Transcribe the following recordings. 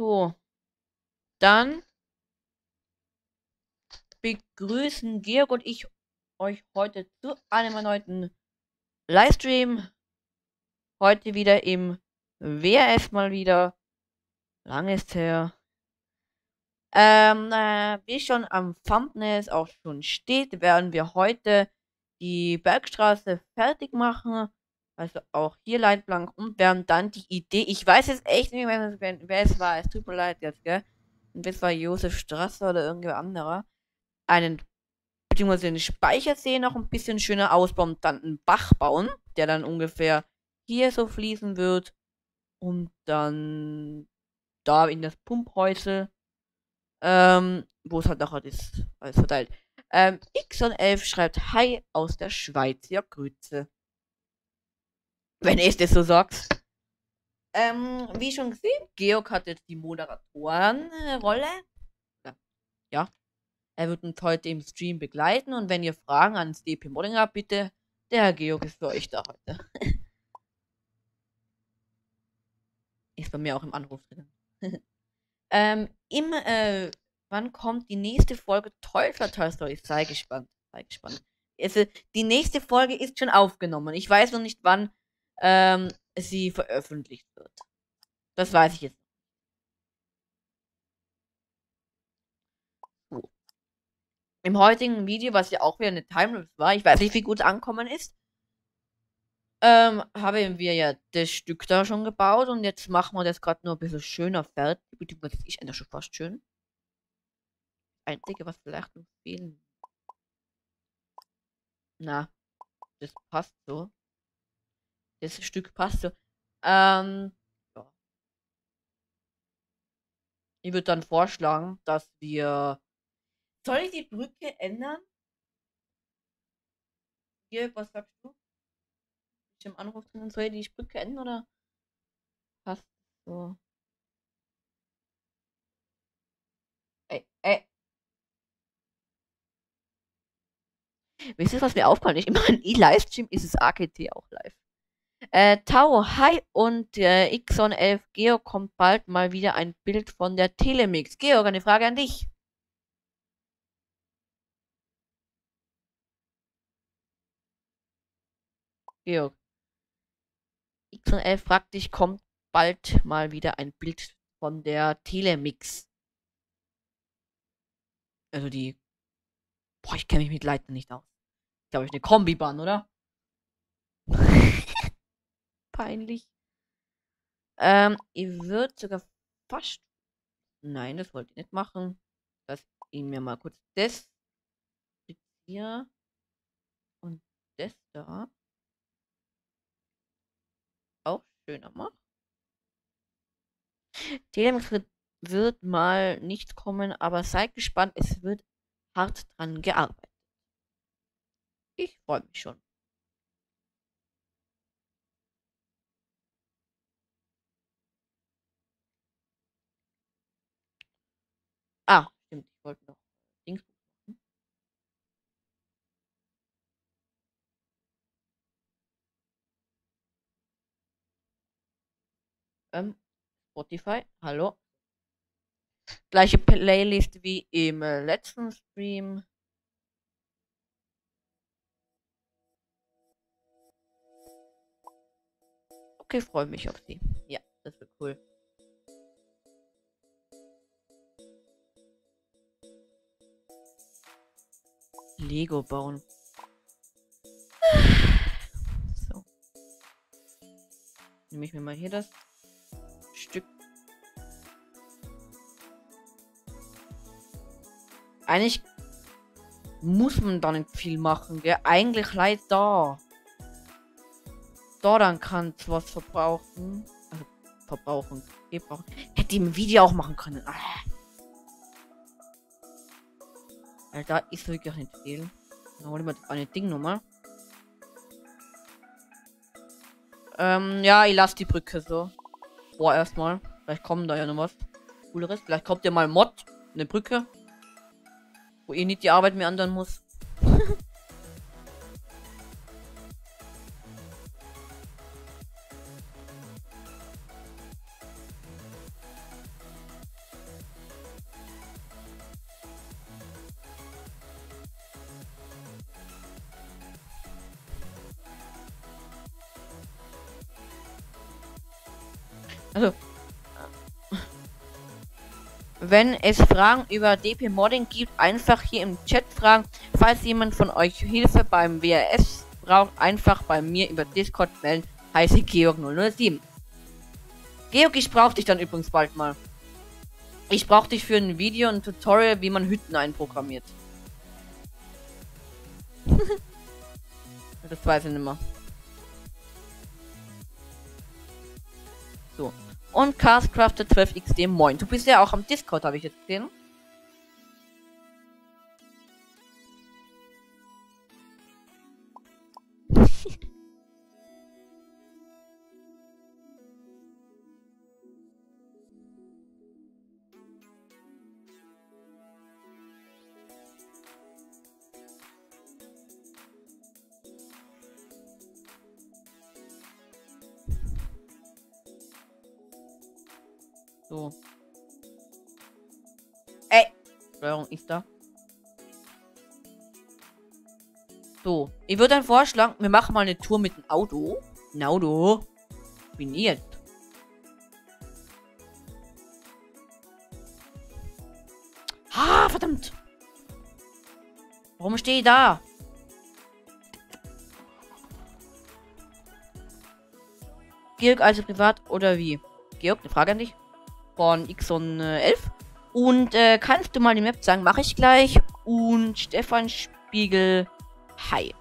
So. Dann begrüßen Georg und ich euch heute zu einem erneuten Livestream. Heute wieder im WRF mal wieder. Lang ist her. Ähm, äh, wie schon am Thumbnail auch schon steht, werden wir heute die Bergstraße fertig machen. Also auch hier Leitplank und werden dann die Idee. Ich weiß jetzt echt nicht mehr, wer, es war. Es tut mir leid jetzt, gell? Und das war Josef Strasser oder irgendwer anderer. Einen, beziehungsweise den Speichersee noch ein bisschen schöner ausbauen und dann einen Bach bauen, der dann ungefähr hier so fließen wird. Und dann da in das Pumphäusel ähm, wo es halt nachher ist, alles verteilt. Ähm, X11 schreibt Hi aus der Schweiz. Ja, Grüße. Wenn ich das so sagst. Ähm, wie schon gesehen, Georg hat jetzt die Moderatorenrolle. Ja. Er wird uns heute im Stream begleiten und wenn ihr Fragen ans DP Modding habt, bitte, der Herr Georg ist für euch da heute. ist bei mir auch im Anruf drin. Ähm, im, äh, wann kommt die nächste Folge Teufler Toy Story? Sei gespannt. Sei gespannt. Also, die nächste Folge ist schon aufgenommen. Ich weiß noch nicht, wann ähm, sie veröffentlicht wird. Das weiß ich jetzt. Im heutigen Video, was ja auch wieder eine Timelapse war, ich weiß nicht, wie gut ankommen ist, ähm, haben wir ja das Stück da schon gebaut und jetzt machen wir das gerade nur ein bisschen schöner fertig. Beziehungsweise ist eigentlich schon fast schön. Einzige, was vielleicht noch fehlen. Na, das passt so. Das Stück passt so. Ähm, ja. Ich würde dann vorschlagen, dass wir. Soll ich die Brücke ändern? Hier, was sagst du? im Anruf drin, soll die Brücke enden oder passt so? Ey, ey. Wisst ihr, was mir aufkommt? Ich immer in E-Livestream ist es AKT auch live. Äh, Tau, hi und äh, Xon 11 Geo kommt bald mal wieder ein Bild von der Telemix. Georg, eine Frage an dich. Georg. X11 fragt dich, kommt bald mal wieder ein Bild von der Telemix. Also die. Boah, ich kenne mich mit Leitern nicht aus. Ich glaube, ich eine Kombibahn, oder? Peinlich. Ähm, ihr würdet sogar fast. Nein, das wollt ihr nicht machen. Lass ihn mir mal kurz das. Hier. Und das da schöner macht. Wird, wird mal nicht kommen, aber seid gespannt, es wird hart dran gearbeitet. Ich freue mich schon. Ah, stimmt, ich wollte noch Dings ähm, Spotify, hallo. Gleiche Playlist wie im äh, letzten Stream. Okay, freue mich auf sie. Ja, das wird cool. Lego bauen. So. Nehme ich mir mal hier das Stück. Eigentlich muss man da nicht viel machen, gell? Eigentlich leid da. Da dann kann was verbrauchen. Also verbrauchen. Gebrauchen. Hätte ich im Video auch machen können. Ah. Alter, ist wirklich nicht viel. Dann hol ich mal eine Ding nochmal. Ähm, ja, ich lasse die Brücke so vor erstmal. Vielleicht kommen da ja noch was Cooleres. Vielleicht kommt ja mal ein Mod, eine Brücke. Wo ihr nicht die Arbeit mehr anderen muss. Wenn es Fragen über DP Modding gibt, einfach hier im Chat fragen. Falls jemand von euch Hilfe beim WRS braucht, einfach bei mir über Discord melden. Heiße Georg 007. Georg, ich brauche dich dann übrigens bald mal. Ich brauche dich für ein Video, ein Tutorial, wie man Hütten einprogrammiert. das weiß ich nicht mehr. So. Und Castcrafter 12XD, moin. Du bist ja auch am Discord, habe ich jetzt gesehen. Ich würde dann vorschlagen, wir machen mal eine Tour mit dem Auto. Ein Auto. Bin ich jetzt. Ah, verdammt. Warum stehe ich da? Georg also privat oder wie? Georg, eine Frage an dich von Xon äh, 11. Und äh, kannst du mal die Map sagen? Mache ich gleich. Und Stefan Spiegel. Hi.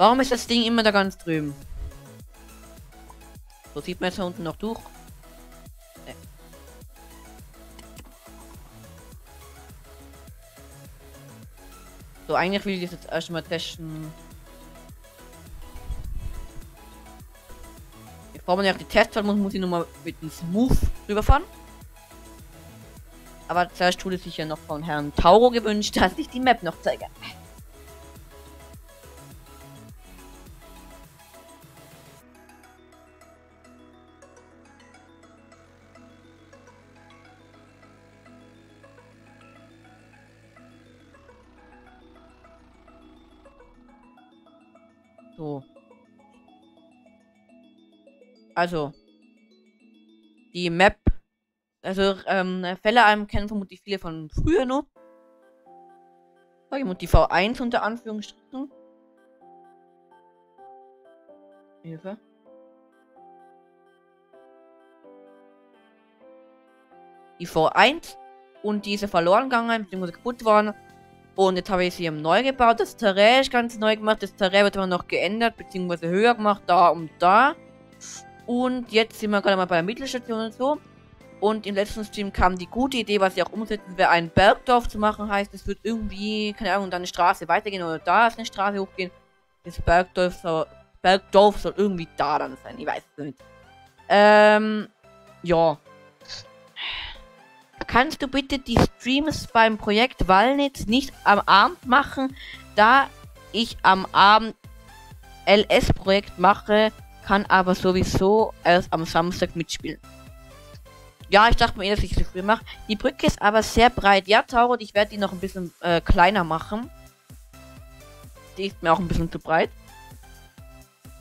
Warum ist das Ding immer da ganz drüben? So sieht man jetzt da unten noch durch. So, eigentlich will ich das jetzt erstmal testen. Bevor man ja auf die Testfahrt muss, muss ich nochmal mit dem Smooth rüberfahren. Aber zuerst wurde sich ja noch von Herrn Tauro gewünscht, dass ich die Map noch zeige. Also. Die Map. Also, ähm, Fälle kennen vermutlich viele von früher noch. Und die V1 unter Anführungsstrichen. Hilfe. Die V1 und diese verloren gegangen, beziehungsweise kaputt waren. Und jetzt habe ich sie neu gebaut. Das Terrain ist ganz neu gemacht. Das Terrain wird aber noch geändert, beziehungsweise höher gemacht, da und da. Und jetzt sind wir gerade mal bei der Mittelstation und so. Und im letzten Stream kam die gute Idee, was ich auch umsetzen will, ein Bergdorf zu machen. Heißt, es wird irgendwie, keine Ahnung, dann eine Straße weitergehen oder da ist eine Straße hochgehen. Das Bergdorf soll, Bergdorf soll irgendwie da dann sein. Ich weiß es nicht. Ähm, ja kannst du bitte die Streams beim Projekt Walnitz nicht am Abend machen, da ich am Abend LS-Projekt mache, kann aber sowieso erst am Samstag mitspielen. Ja, ich dachte mir eh, dass ich so früh mache. Die Brücke ist aber sehr breit. Ja, Tauro, ich werde die noch ein bisschen äh, kleiner machen. Die ist mir auch ein bisschen zu breit.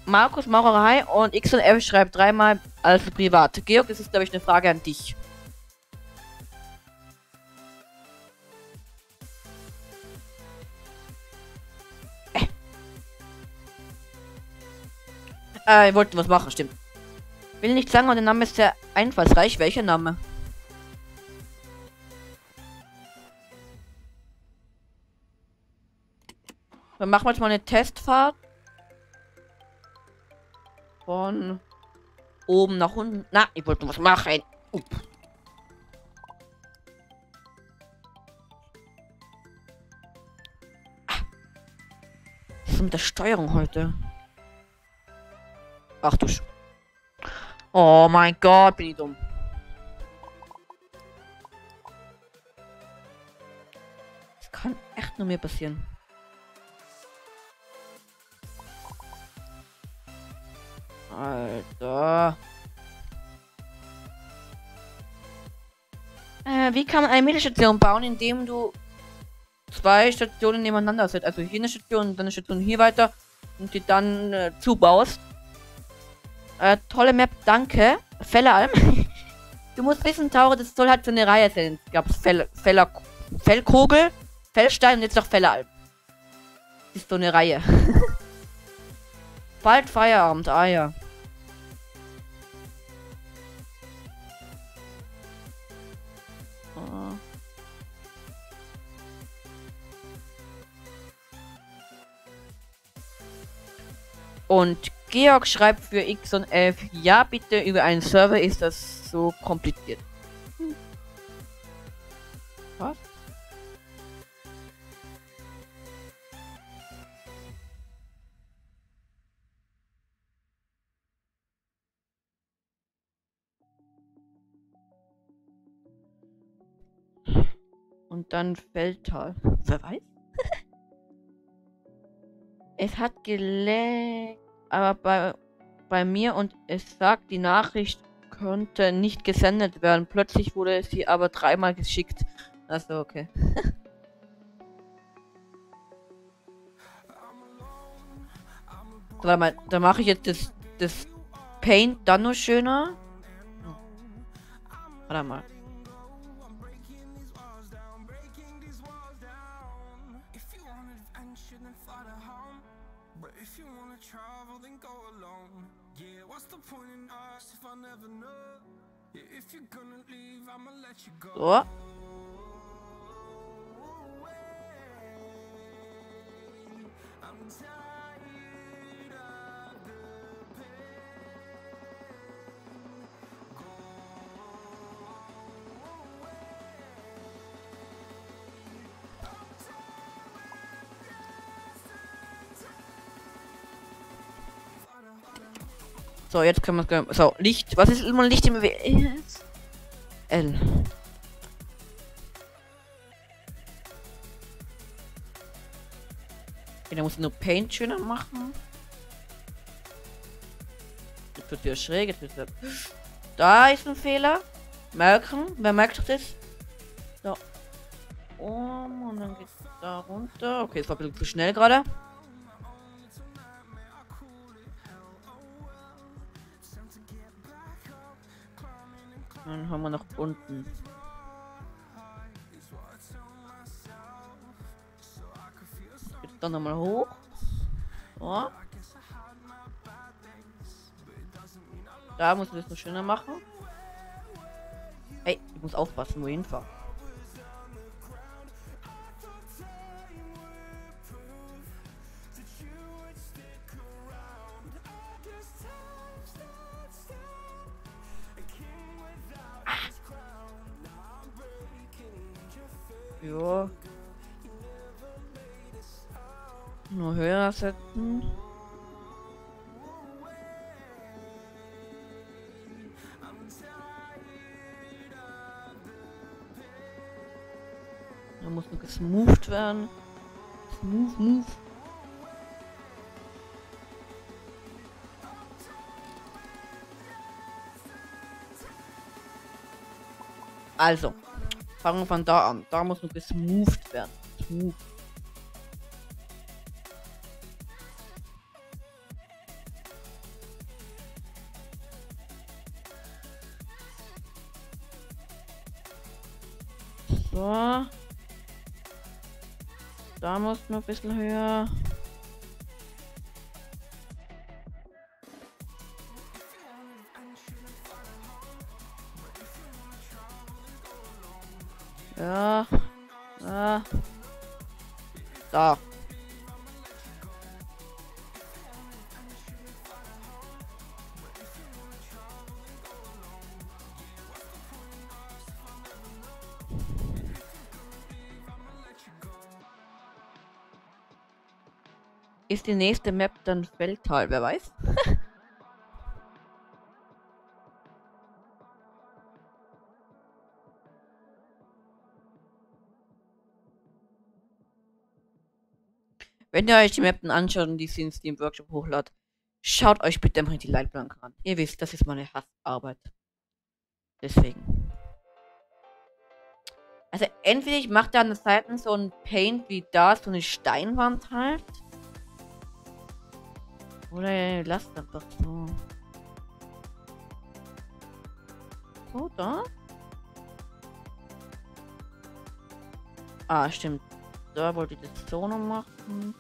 Markus Maurerei und X und F schreibt dreimal als privat. Georg, das ist, glaube ich, eine Frage an dich. Äh, ihr wollt was machen, stimmt. Will nicht sagen, aber der Name ist sehr einfallsreich. Welcher Name? Dann machen wir jetzt mal eine Testfahrt. Von oben nach unten. Na, ich wollte was machen. Up. Ah. Was ist mit der Steuerung heute? Ach du Sch Oh mein Gott, bin ich dumm. Das kann echt nur mir passieren. Alter. Äh, wie kann man eine Medienstation bauen, indem du zwei Stationen nebeneinander setzt? Also hier eine Station und dann eine Station hier weiter und die dann äh, zubaust. Äh, tolle Map, danke. Felleralm. du musst wissen, Taure, das soll halt so eine Reihe sein. Gab's Fell, Feller, Fellkogel, Fellstein und jetzt noch Felleralm. Das ist so eine Reihe. Bald Feierabend, ah ja. Und Georg schreibt für X und F, ja bitte, über einen Server ist das so kompliziert. Hm. Was? Und dann Feldtal. Wer weiß? es hat geleckt, aber bei, bei mir und es sagt, die Nachricht könnte nicht gesendet werden. Plötzlich wurde sie aber dreimal geschickt. Also okay. Warte mal, da mache ich jetzt das, das Paint dann noch schöner. Warte mal. So. So, jetzt können wir So, Licht. Was ist immer Licht im WS? L. Okay, da muss ich nur Paint schöner machen. Jetzt wird wieder schräg. Jetzt wird Da ist ein Fehler. Merken. Wer merkt das? Da. Um, und dann geht's da runter. Okay, es war ein bisschen zu schnell gerade. Dann haben wir nach unten. Jetzt dann nochmal hoch. So. Da muss ich das noch schöner machen. Ey, ich muss aufpassen, wo ich Ja. Nur höher setzen. Da muss nur gesmoothed werden. Smooth, move. Also, Fangen wir von da an. Da muss nur gesmoothed werden. Smooth. So. Da muss noch ein bisschen höher. Ja. Ja. Da. Ist die nächste Map dann Feldtal, wer weiß? Wenn ihr euch die Mappen anschaut und die sie in Steam Workshop hochladet, schaut euch bitte mal die Leitplanken an. Ihr wisst, das ist meine Hassarbeit. Deswegen. Also entweder ich mache da an den Seiten so ein Paint wie da, so eine Steinwand halt. Oder lass das doch so. So, da. Ah, stimmt. Da wollte ich das so noch machen.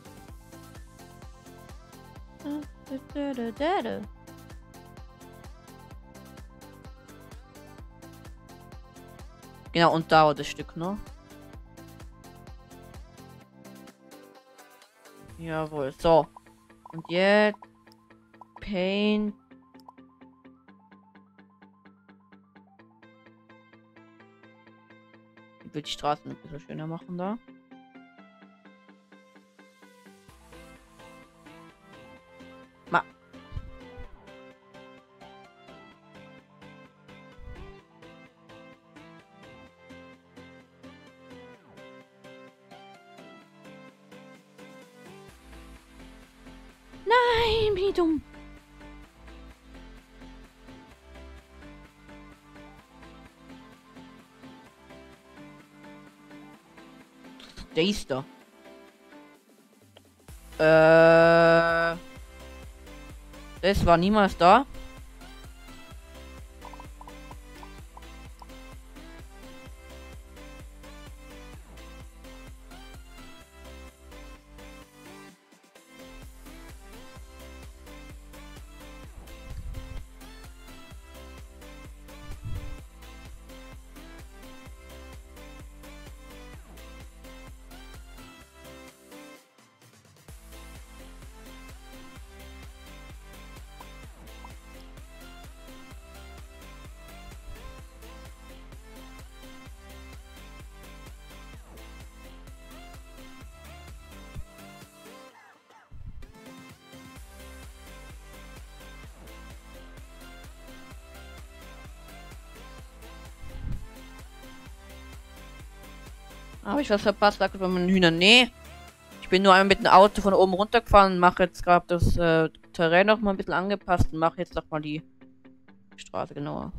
Genau, und da das Stück, ne? Jawohl, so. Und jetzt Paint. Ich will die Straßen ein bisschen schöner machen da. Der ist da. Äh. Das war niemals da. Habe ich was verpasst? Lag bei Hühnern? Nee. Ich bin nur einmal mit dem Auto von oben runtergefahren und mache jetzt gerade das äh, Terrain noch mal ein bisschen angepasst und mache jetzt noch mal die Straße genauer.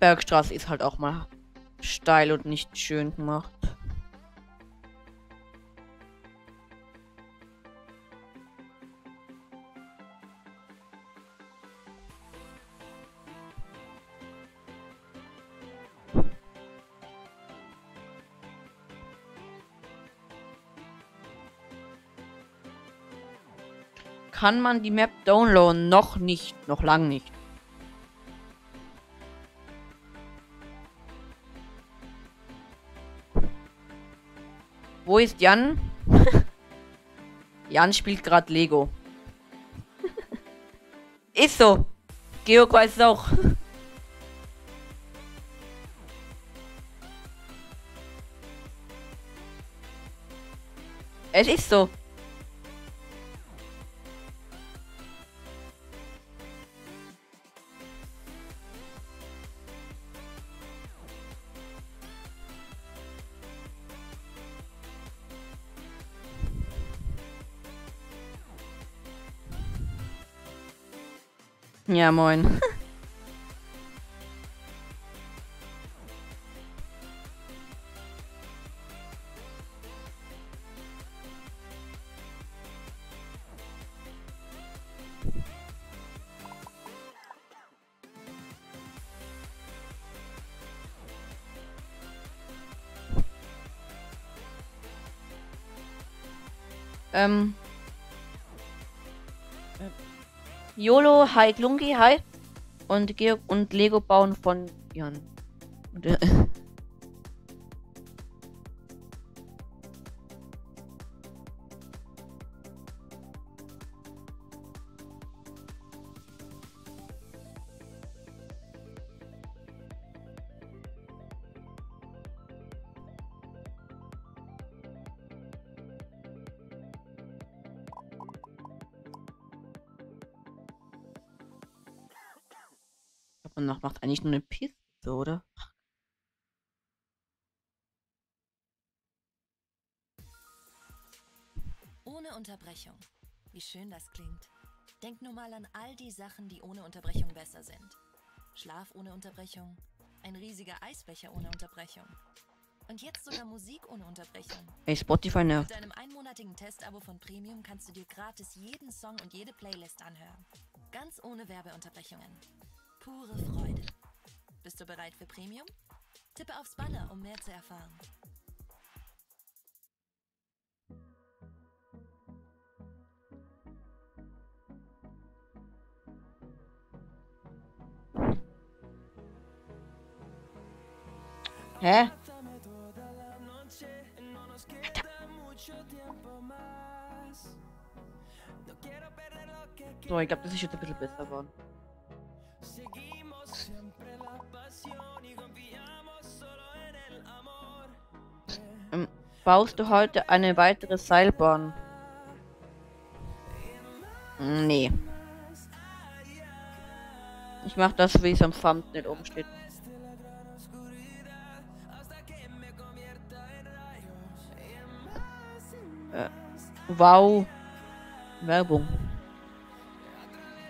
Bergstraße ist halt auch mal steil und nicht schön gemacht. Kann man die Map downloaden. Noch nicht. Noch lang nicht. Wo ist Jan? Jan spielt gerade Lego. ist so. Georg weiß es auch. es ist so. Ja, moin. ähm, um, YOLO, Hi Klungi, hi. Und Georg und Lego bauen von Jan. noch macht eigentlich nur eine Piste, oder? Ohne Unterbrechung. Wie schön das klingt. Denk nur mal an all die Sachen, die ohne Unterbrechung besser sind. Schlaf ohne Unterbrechung, ein riesiger Eisbecher ohne Unterbrechung. Und jetzt sogar Musik ohne Unterbrechung. Ey, Spotify nervt. Mit einem einmonatigen Testabo von Premium kannst du dir gratis jeden Song und jede Playlist anhören. Ganz ohne Werbeunterbrechungen. Pure Freude. Bist du bereit für Premium? Tippe aufs Banner, um mehr zu erfahren. Hä? So, ich glaube, das ist jetzt ein bisschen besser geworden. Baust du heute eine weitere Seilbahn? Nee. Ich mach das, wie es am Thumbnail oben steht. Äh, wow. Werbung.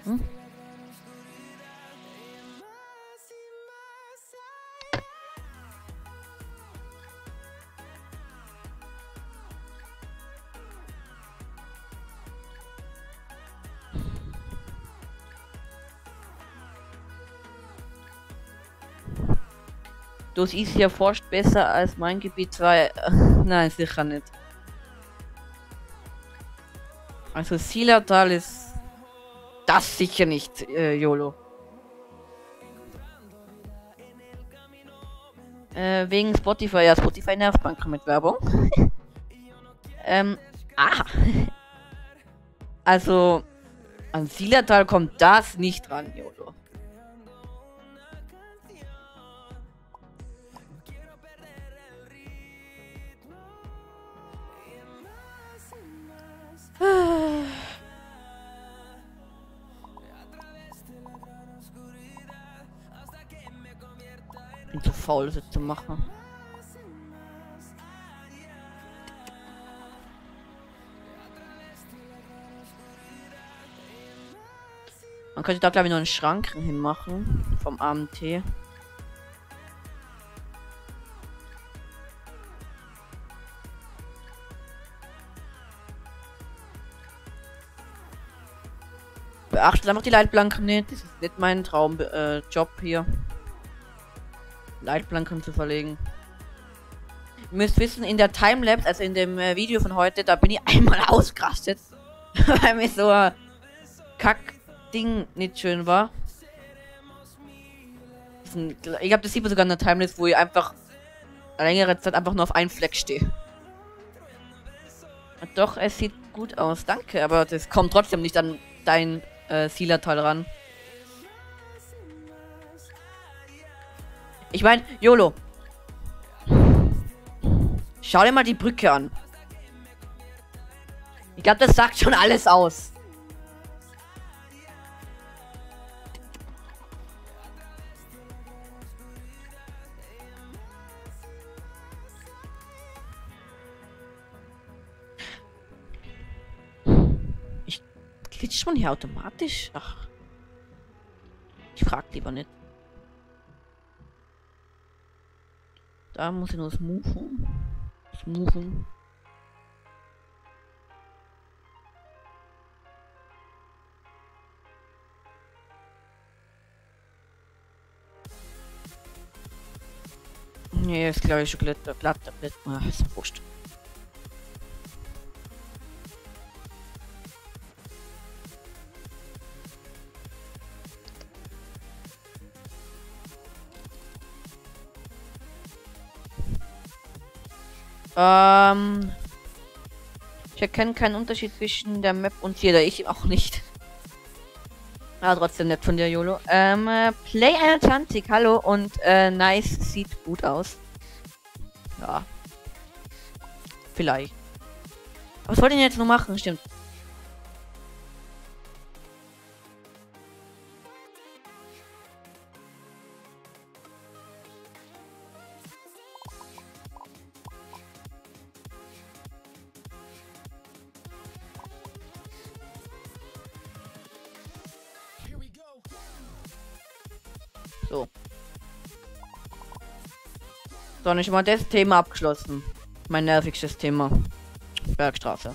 Hm? Das ist ja forscht besser als mein Gebiet 2. Nein, sicher nicht. Also Silatal ist das sicher nicht, äh, YOLO. Äh, wegen Spotify, ja, Spotify nervt manchmal mit Werbung. ähm, ah. Also, an Silatal kommt das nicht ran, YOLO. Bin zu faul, das zu machen. Man könnte da glaube ich noch einen Schrank hinmachen vom AMT. Beachtet einfach die Leitplanken nicht. Das ist nicht mein Traumjob äh, hier. Leitplanken zu verlegen. Ihr müsst wissen, in der Timelapse, also in dem äh, Video von heute, da bin ich einmal ausgerastet. weil mir so ein Kack-Ding nicht schön war. Ich glaube, das sieht man sogar in der Timelapse, wo ich einfach längere Zeit einfach nur auf einen Fleck stehe. Doch, es sieht gut aus, danke, aber das kommt trotzdem nicht an dein äh, Sealer-Teil ran. Ich meine, YOLO. Schau dir mal die Brücke an. Ich glaube, das sagt schon alles aus. Ich glitscht man hier automatisch? Ach. Ich frag lieber nicht. Da muss ich nur smoothen. Smoothen. Nee, ist glaube ich schon glatt, glatt, glatt. Ist wurscht. Ähm. Ich erkenne keinen Unterschied zwischen der Map und hier, da ich auch nicht. Aber trotzdem nett von dir, YOLO. Ähm, äh, Play 21, hallo und äh, nice, sieht gut aus. Ja. Vielleicht. Was wollt ihr denn jetzt noch machen? Stimmt. So. So, nicht mal das Thema abgeschlossen. Mein nervigstes Thema. Bergstraße.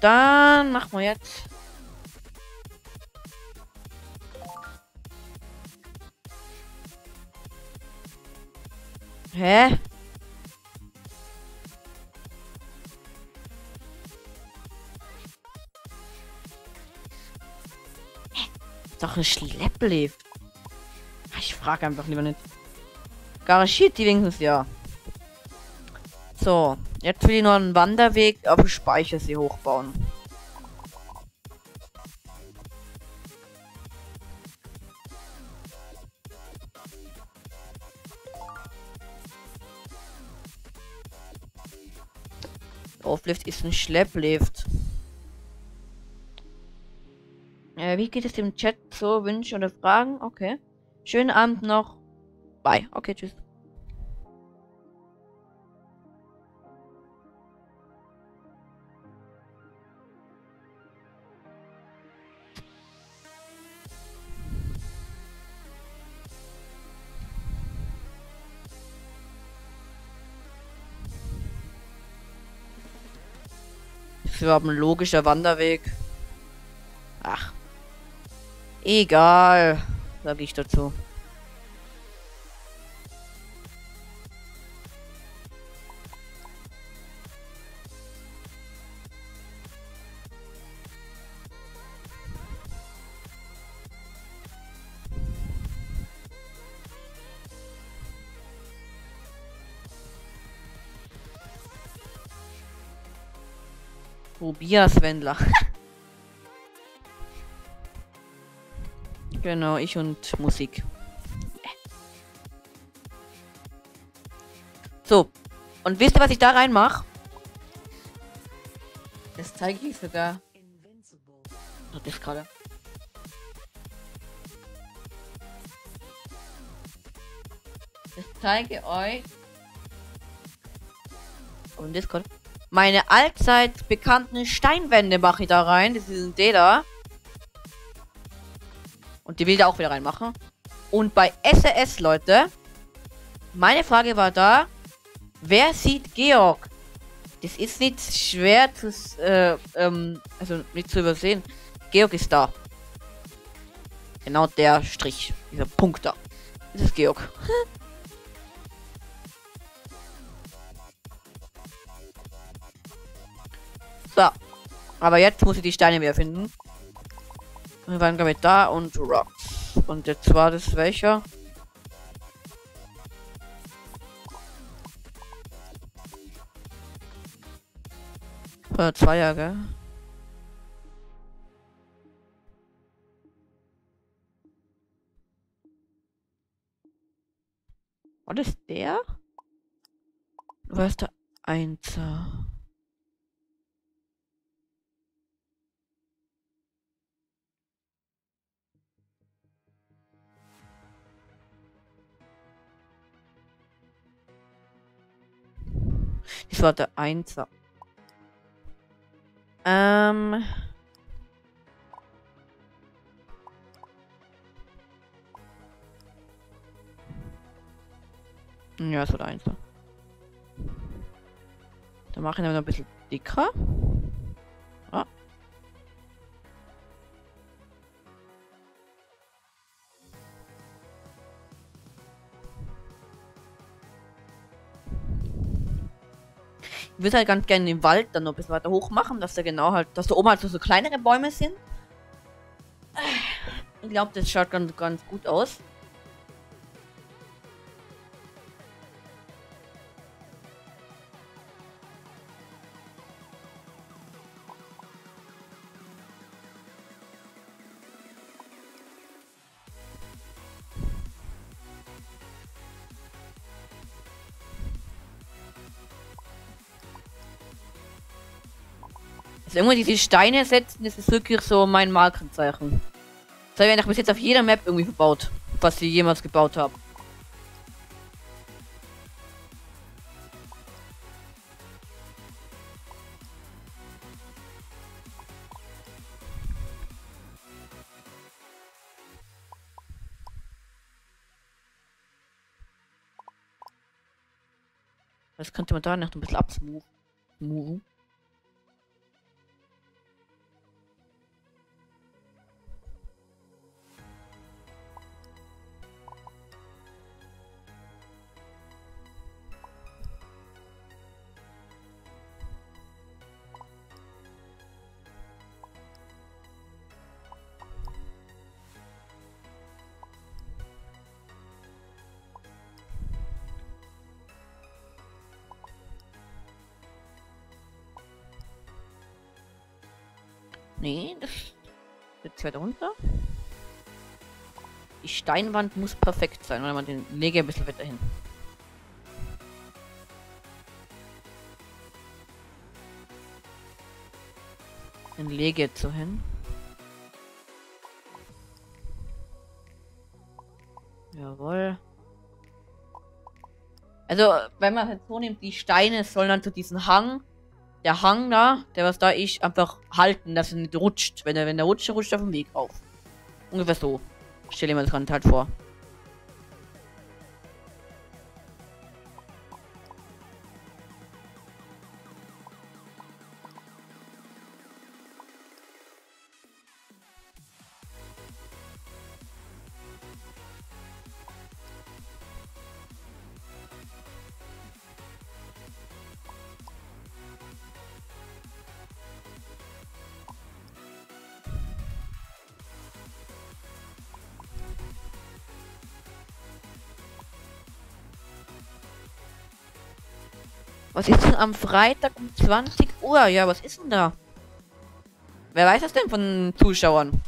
Dann machen wir jetzt. Hä? Ein Schlepplift. Ich frage einfach lieber nicht. Garantiert die wenigstens ja. So, jetzt will ich noch einen Wanderweg auf Speichersee hochbauen. Auflift ist ein Schlepplift. Äh, wie geht es dem Chat so? Wünsche oder Fragen? Okay. Schönen Abend noch. Bye. Okay, tschüss. Ist überhaupt ein logischer Wanderweg. Egal, sage ich dazu. Tobias Wendler. genau, ich und Musik. So. Und wisst ihr, was ich da reinmache? Das zeige ich sogar. Das gerade. Das zeige euch. Und Discord. Meine allzeit bekannten Steinwände mache ich da rein. Das sind die da. Die will auch wieder reinmachen. Und bei SRS, Leute. Meine Frage war da. Wer sieht Georg? Das ist nicht schwer zu, äh, ähm, also nicht zu übersehen. Georg ist da. Genau der Strich. Dieser Punkt da. Das ist Georg. so. Aber jetzt muss ich die Steine wieder finden. Wir waren damit da und Rocks. Und jetzt war das welcher? Äh, Zweier, gell? War das der? War es der Einser? Das war der Einser. Ähm. Ja, es wird eins. Dann mache ich ihn noch ein bisschen dicker. Würde halt ganz gerne den Wald dann noch ein bisschen weiter hoch machen, dass da genau halt, dass da oben halt so, so kleinere Bäume sind. Ich glaube, das schaut ganz, ganz gut aus. immer diese Steine setzen, das ist wirklich so mein Markenzeichen. Das habe ich bis jetzt auf jeder Map irgendwie verbaut, was ich jemals gebaut habe. Das könnte man da noch ein bisschen absmoothen. Nee, das jetzt weiter runter. Die Steinwand muss perfekt sein, oder man den lege ein bisschen weiter hin. Den lege jetzt so hin. Jawohl. Also, wenn man jetzt so nimmt, die Steine sollen dann zu diesem Hang der Hang da, der was da ist, einfach halten, dass er nicht rutscht. Wenn er, wenn er rutscht, rutscht er dem Weg auf. Ungefähr so. Stell mir das gerade halt vor. Was ist denn am Freitag um 20 Uhr? Ja, was ist denn da? Wer weiß das denn von Zuschauern?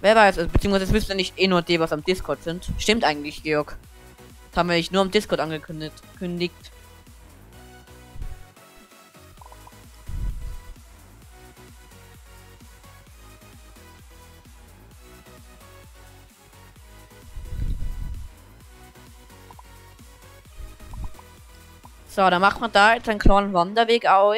Wer weiß, also, beziehungsweise es müsste nicht eh nur die, was am Discord sind. Stimmt eigentlich, Georg. Das haben wir nicht nur am Discord angekündigt. So, dann machen wir da jetzt einen kleinen Wanderweg auch.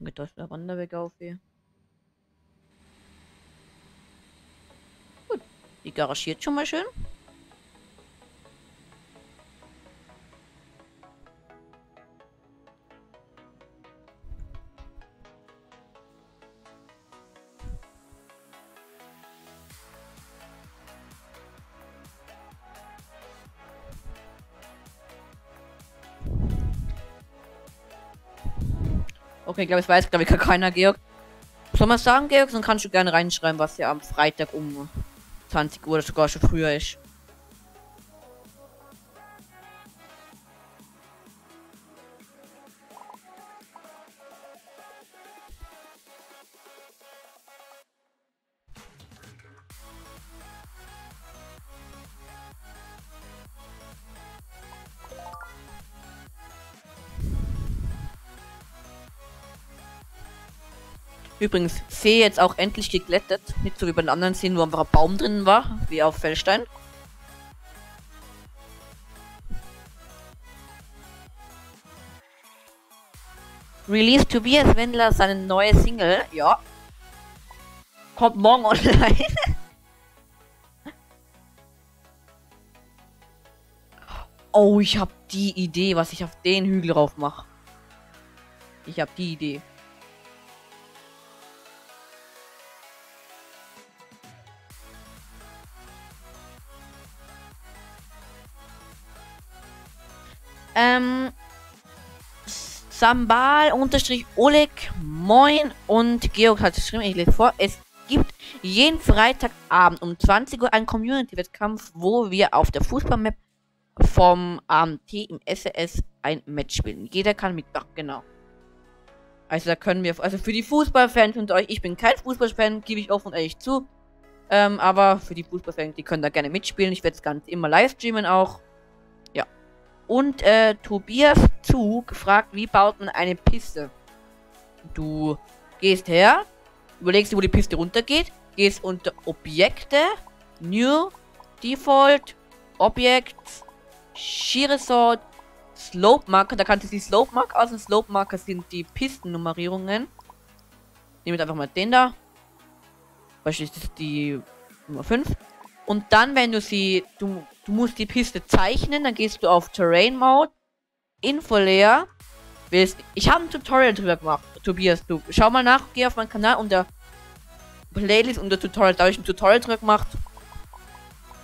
Geht das der Wanderweg auf hier? Gut, die garagiert schon mal schön. Okay, ich glaube, es weiß, glaube ich, gar keiner, Georg. Soll man sagen, Georg? Dann kannst du gerne reinschreiben, was ja am Freitag um 20 Uhr oder sogar schon früher ist. Übrigens, See jetzt auch endlich geglättet. Nicht so wie bei den anderen Szenen, wo einfach ein Baum drin war, wie auf Fellstein. Release Tobias Wendler seine neue Single. Ja. Kommt morgen online. oh, ich habe die Idee, was ich auf den Hügel drauf mache. Ich habe die Idee. Ähm, Sambal unterstrich Oleg, moin und Georg hat geschrieben, ich lese vor, es gibt jeden Freitagabend um 20 Uhr einen Community-Wettkampf, wo wir auf der Fußballmap vom AMT im SES ein Match spielen. Jeder kann mitmachen, genau. Also da können wir, also für die Fußballfans unter euch, ich bin kein Fußballfan, gebe ich offen und ehrlich zu. Ähm, aber für die Fußballfans, die können da gerne mitspielen. Ich werde das Ganze immer live streamen auch. Und äh, Tobias Zug fragt, wie baut man eine Piste? Du gehst her, überlegst dir, wo die Piste runtergeht, gehst unter Objekte, New, Default, Objects, Ski Resort, Slope Marker. Da kannst du die Slope Marker aus. Und Slope Marker sind die Pistennummerierungen. Wir einfach mal den da. Beispielsweise die Nummer 5. Und dann, wenn du sie, du, du musst die Piste zeichnen, dann gehst du auf Terrain Mode, Info Layer, willst, ich habe ein Tutorial drüber gemacht, Tobias, du, schau mal nach, geh auf meinen Kanal unter Playlist unter Tutorial, da habe ich ein Tutorial drüber gemacht.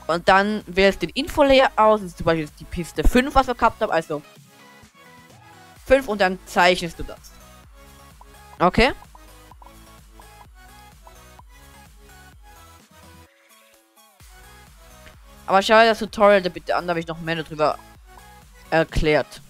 Und dann wählst du den Info Layer aus, das ist zum Beispiel die Piste 5, was wir gehabt haben, also 5 und dann zeichnest du das. Okay? Aber schau dir das Tutorial bitte an, da habe ich noch mehr darüber erklärt.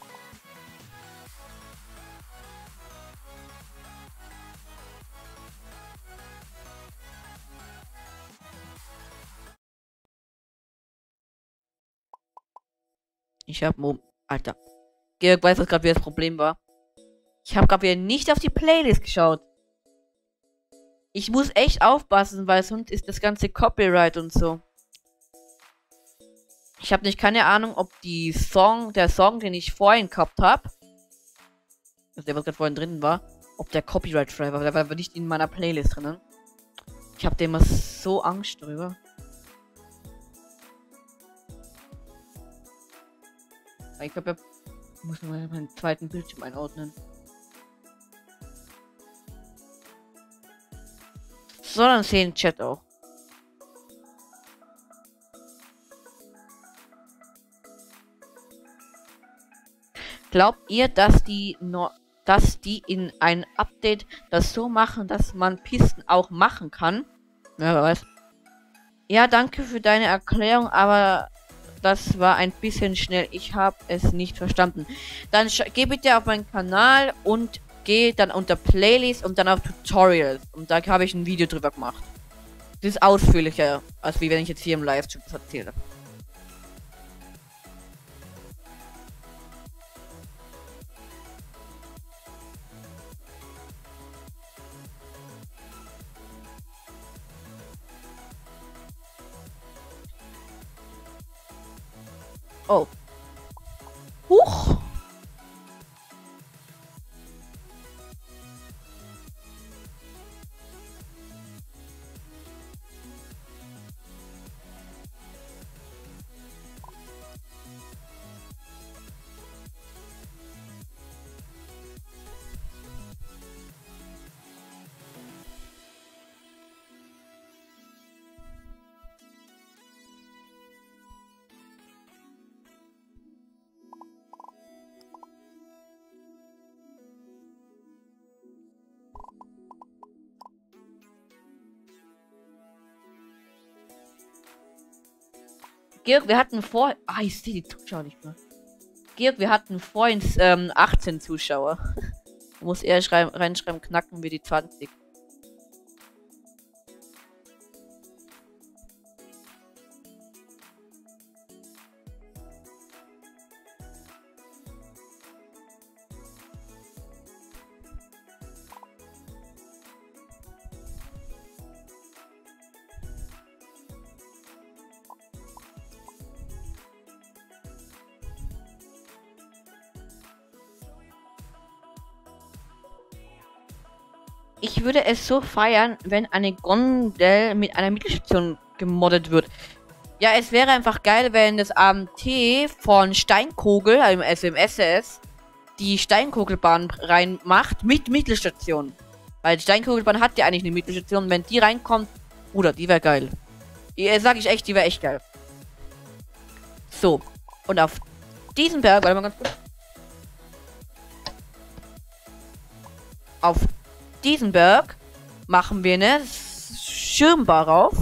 Ich habe Mo Alter. Georg weiß, was gerade wieder das Problem war. Ich habe gerade wieder nicht auf die Playlist geschaut. Ich muss echt aufpassen, weil sonst ist das ganze Copyright und so. Ich habe nicht keine Ahnung, ob die Song, der Song, den ich vorhin gehabt habe, also der was gerade vorhin drin war, ob der Copyright frei war, der war nicht in meiner Playlist drinnen. Ich habe dem so Angst drüber. Ich glaube, ich muss mal meinen zweiten Bildschirm einordnen. So, dann sehen Chat auch. Glaubt ihr, dass die no dass die in ein Update das so machen, dass man Pisten auch machen kann? Ja, wer weiß. Ja, danke für deine Erklärung, aber das war ein bisschen schnell. Ich habe es nicht verstanden. Dann geh bitte auf meinen Kanal und geh dann unter Playlist und dann auf Tutorials. Und da habe ich ein Video drüber gemacht. Das ist ausführlicher, als wie wenn ich jetzt hier im Livestream erzähle. Oh. Georg, wir hatten vor. Ah, ich sehe die Zuschauer nicht mehr. Georg, wir hatten vorhin ähm, 18 Zuschauer. Muss er reinschreiben, knacken wir die 20. Ich würde es so feiern, wenn eine Gondel mit einer Mittelstation gemoddet wird. Ja, es wäre einfach geil, wenn das AMT von Steinkogel, also im SS, die Steinkogelbahn reinmacht mit Mittelstation. Weil die Steinkogelbahn hat ja eigentlich eine Mittelstation. Wenn die reinkommt, Bruder, die wäre geil. Ja, sag ich echt, die wäre echt geil. So. Und auf diesem Berg, warte mal ganz kurz. Auf diesen Berg machen wir eine Schirmbar rauf.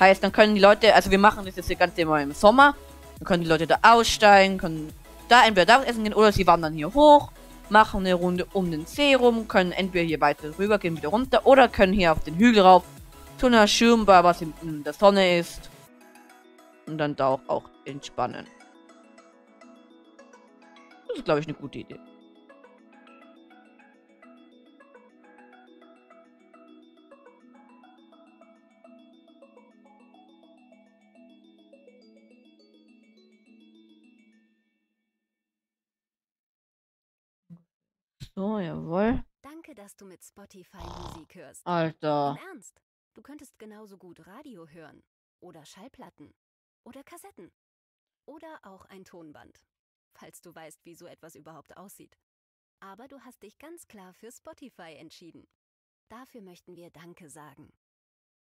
Heißt, dann können die Leute, also wir machen das jetzt ganz immer im Sommer. Dann können die Leute da aussteigen, können da entweder da essen gehen oder sie wandern hier hoch, machen eine Runde um den See rum, können entweder hier weiter rüber gehen, wieder runter oder können hier auf den Hügel rauf zu einer Schirmbar, was in der Sonne ist. Und dann da auch, auch entspannen. Das ist, glaube ich, eine gute Idee. So, jawohl. Danke, dass du mit Spotify Musik hörst. Alter. Im Ernst, du könntest genauso gut Radio hören. Oder Schallplatten. Oder Kassetten. Oder auch ein Tonband. Falls du weißt, wie so etwas überhaupt aussieht. Aber du hast dich ganz klar für Spotify entschieden. Dafür möchten wir Danke sagen.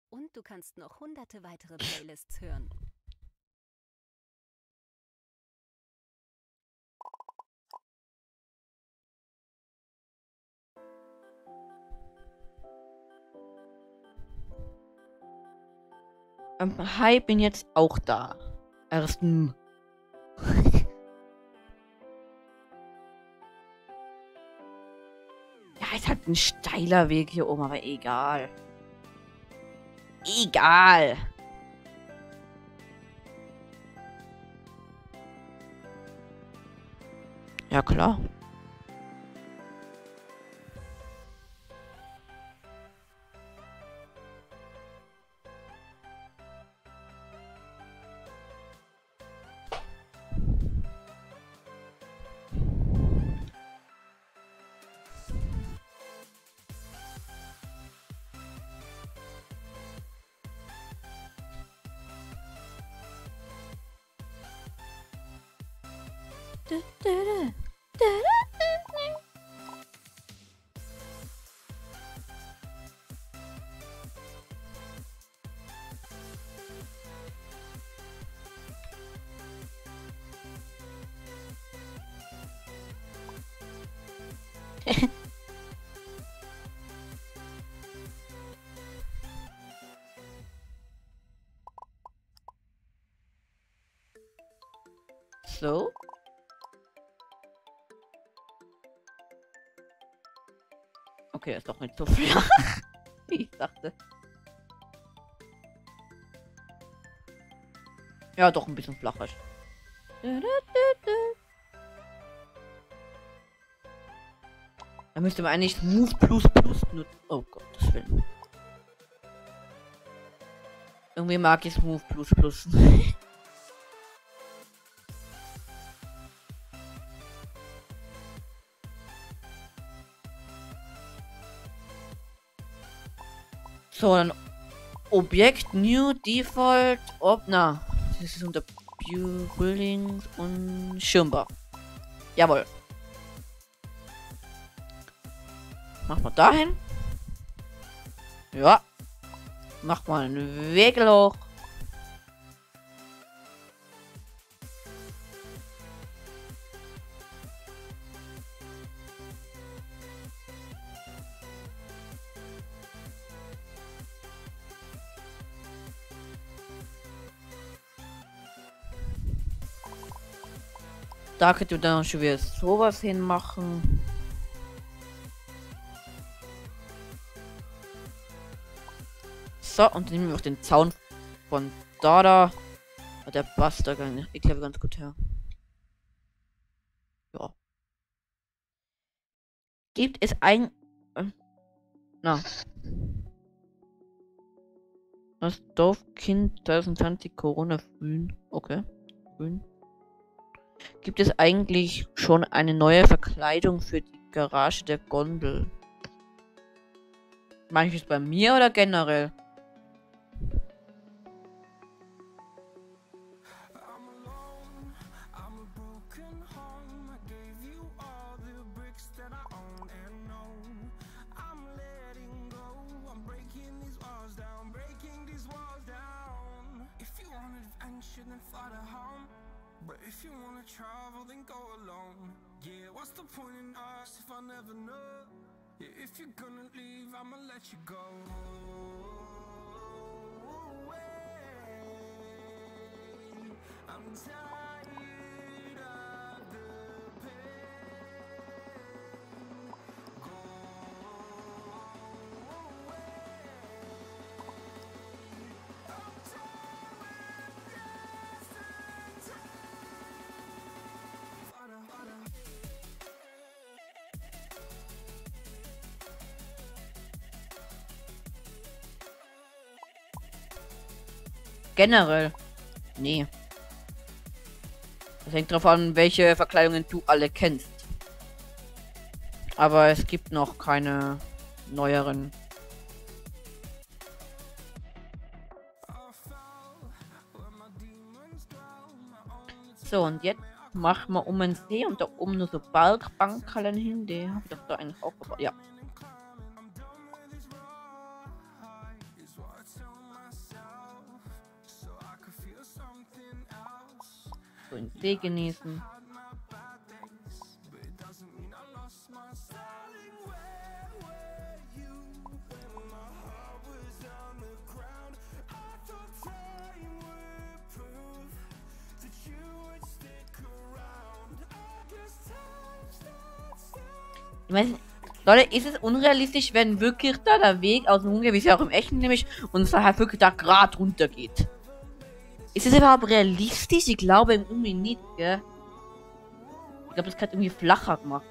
Und du kannst noch hunderte weitere Playlists hören. Ähm, hi, bin jetzt auch da. Ersten. ja, ist halt ein steiler Weg hier oben, aber egal. Egal. Ja, klar. So. Okay, ist doch nicht so flach, wie ich dachte. Ja, doch ein bisschen flacher. Müsste man eigentlich Move Plus Plus nutzen. Oh Gottes Willen. Irgendwie mag ich Move Plus Plus. so, dann Objekt, New, Default, na, das ist unter Bu- Buildings und Schirmbar. Jawohl. Machen wir dahin. Ja. Mach mal ein Wegeloch. Da könnt ihr dann schon wieder sowas hinmachen. So, und dann nehmen wir auch den Zaun von da da. Ah, Der passt nicht. Ich glaube ganz gut her. Ja. Gibt es ein. äh, Na. Das Dorfkind 2020 Corona frühen. Okay. Frühen. Gibt es eigentlich schon eine neue Verkleidung für die Garage der Gondel? Mach ich es bei mir oder generell? Generell. Nee. Das hängt drauf an, welche Verkleidungen du alle kennst. Aber es gibt noch keine neueren. So, und jetzt machen wir um den See und da oben nur so Balkbankerlen hin. Die habe ich doch da eigentlich auch gebaut. Ja. See genießen. Ich Leute, ist es unrealistisch, wenn wirklich da der Weg aus dem Hunger, wie es ja auch im echten nämlich, und es halt wirklich da gerade runter geht? Ist es überhaupt realistisch? Ich glaube Umi nicht, gell? Ich glaube, das hat irgendwie flacher gemacht.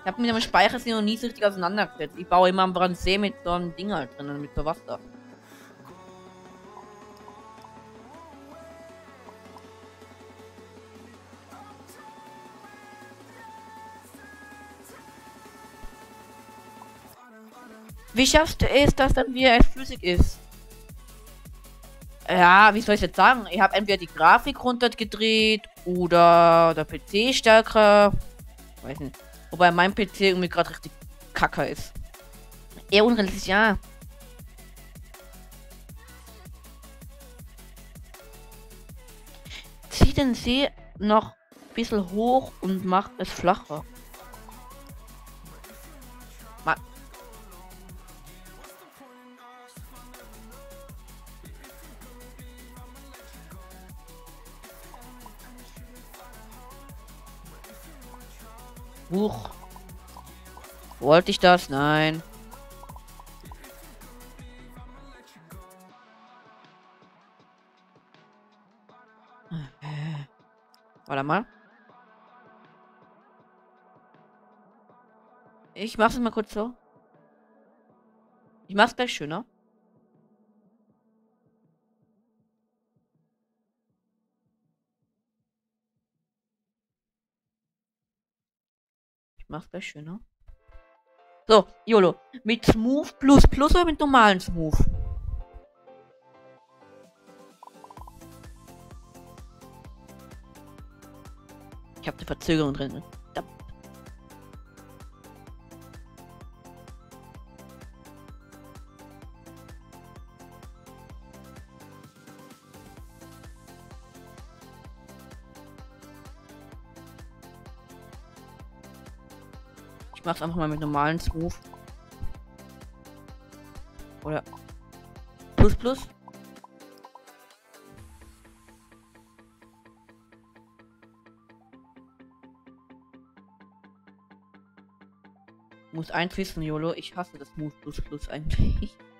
Ich habe mit dem Speicher noch nie so richtig auseinandergesetzt. Ich baue immer am Brandsee mit so einem Ding halt drin, mit so Wasser. Wie schaffst du es, dass dann wieder flüssig ist? Ja, wie soll ich jetzt sagen? Ich habe entweder die Grafik runtergedreht oder der PC stärker. Weiß nicht. Wobei mein PC irgendwie gerade richtig kacke ist. Eher unrealistisch, ja. Zieh den See noch ein bisschen hoch und mach es flacher. Huch. Wollte ich das? Nein. Äh. Warte mal. Ich mach's mal kurz so. Ich mach's gleich schöner. Ich mach's gleich schöner. So, YOLO. Mit Smooth plus plus oder mit normalen Smooth? Ich habe eine Verzögerung drin. Mach's einfach mal mit normalen Smooth. Oder plus plus. Muss eins wissen, YOLO. Ich hasse das Smooth plus plus eigentlich.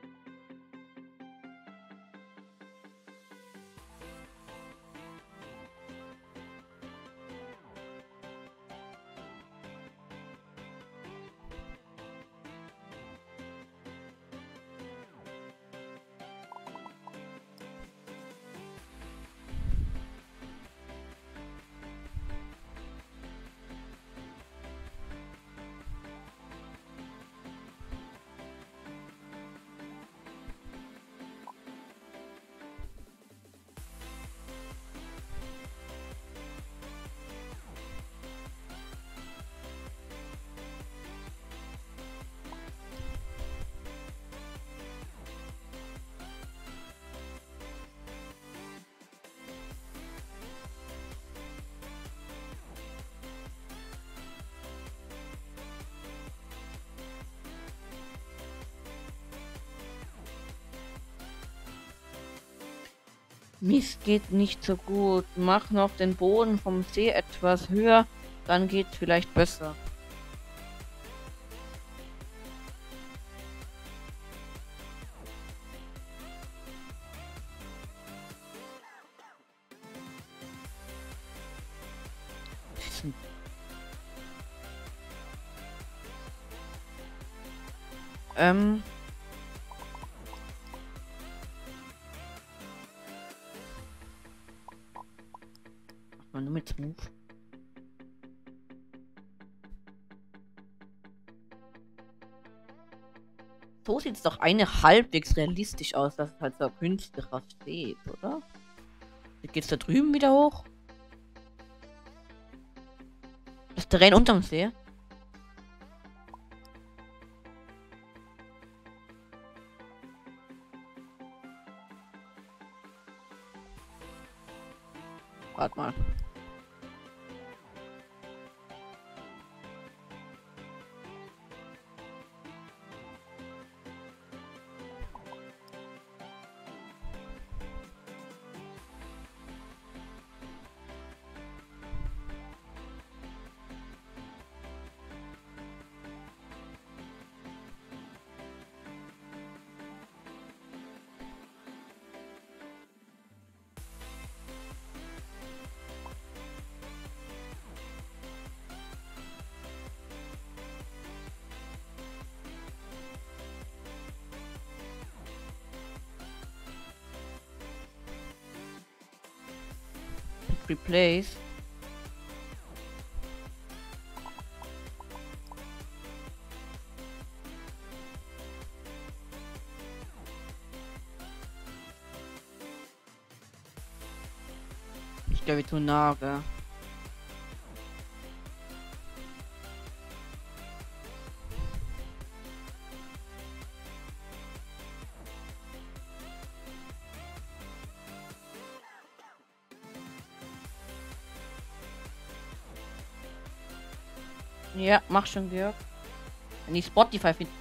geht nicht so gut. Mach noch den Boden vom See etwas höher, dann geht's vielleicht besser. So sieht es doch eine halbwegs realistisch aus, dass es halt so günstiger steht, oder? Geht's da drüben wieder hoch? Das Terrain unterm See? Replace Ich glaube, zu Nage. Ja, mach schon, Georg. Wenn ich Spotify finde.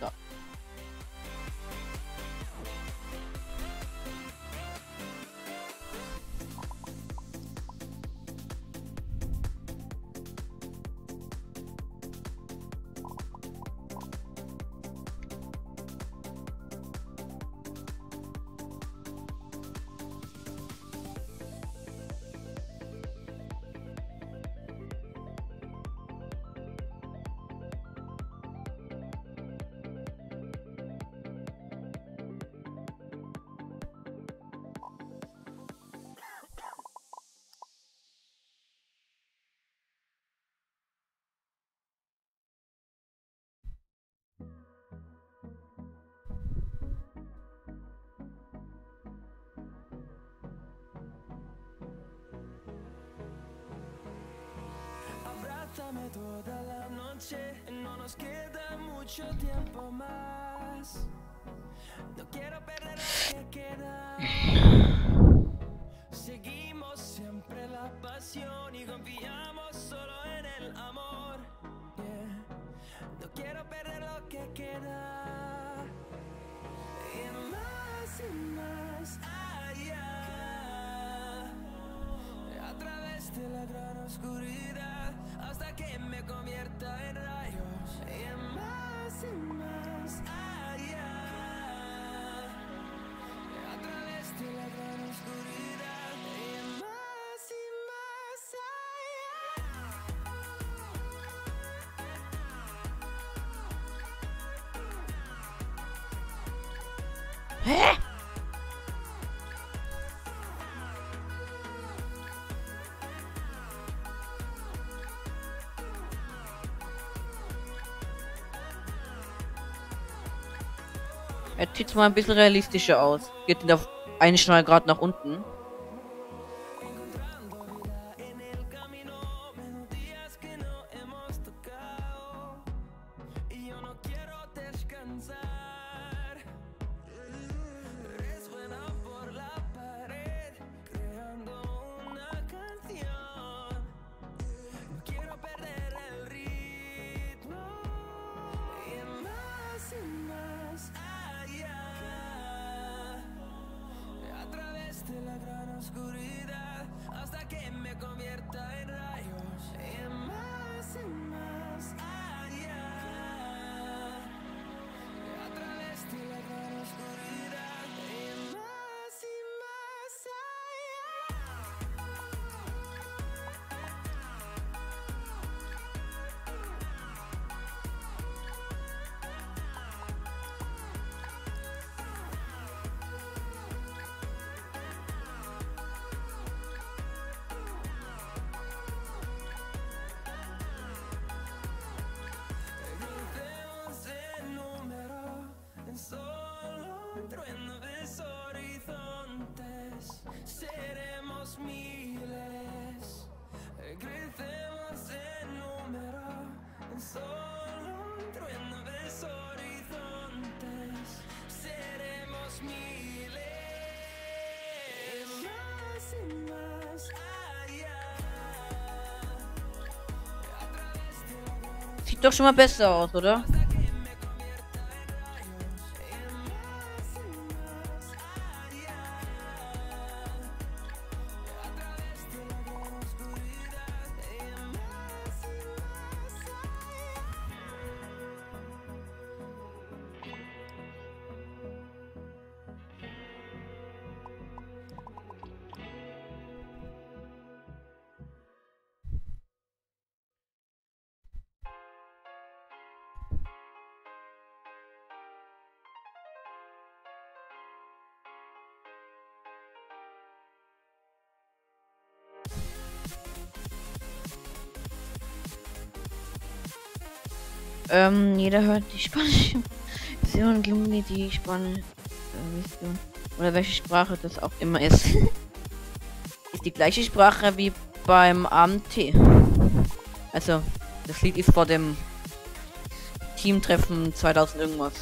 Y confiamos solo en el amor. No quiero perder lo que queda. Y más y más allá. A través de la gran oscuridad hasta que me convierta en rayos. Y más y más allá. Hä? Er sieht mal ein bisschen realistischer aus. Geht ihn auf einen Schnallgrad nach unten. Doch schon mal besser aus, oder? Ähm, jeder hört die spanische Version, die spanische Version. Oder welche Sprache das auch immer ist. ist die gleiche Sprache wie beim AMT. Also, das Lied ist vor dem Teamtreffen 2000 irgendwas.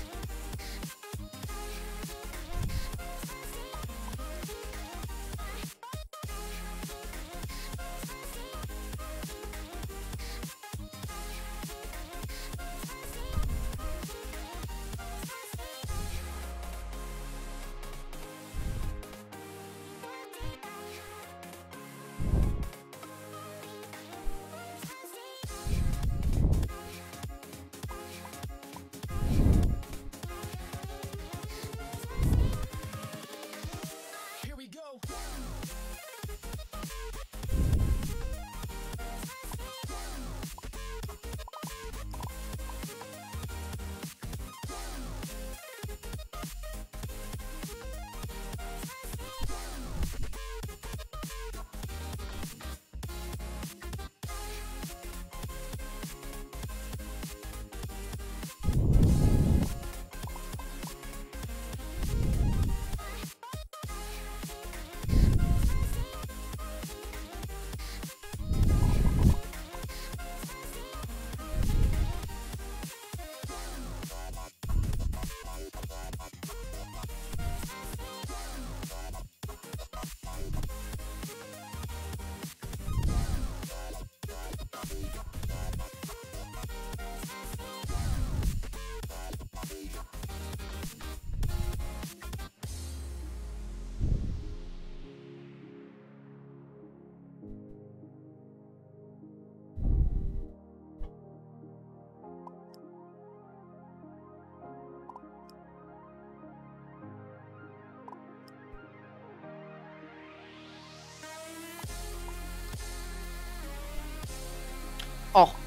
auch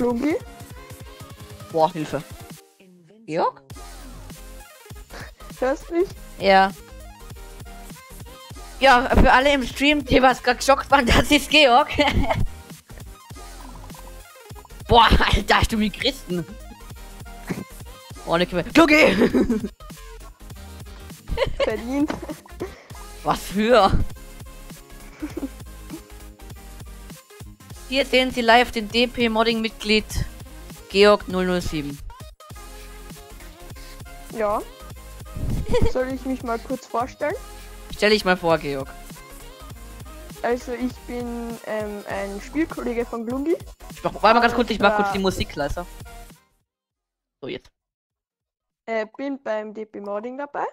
Glungi? Boah, Hilfe. Georg? Hörst mich? Ja. Ja, für alle im Stream, die was gerade geschockt waren, das ist Georg. Boah, Alter, hast du mich Christen. Oh, ne. Klugi! Verdient. Was für? Hier sehen Sie live den DP-Modding-Mitglied Georg 007. Ja. Soll ich mich mal kurz vorstellen? Stell dich mal vor, Georg. Also ich bin ähm, ein Spielkollege von Glungi. Ich mach, warte mal ganz kurz, ich mach kurz die Musik leiser. So, jetzt. äh, bin beim DP Modding dabei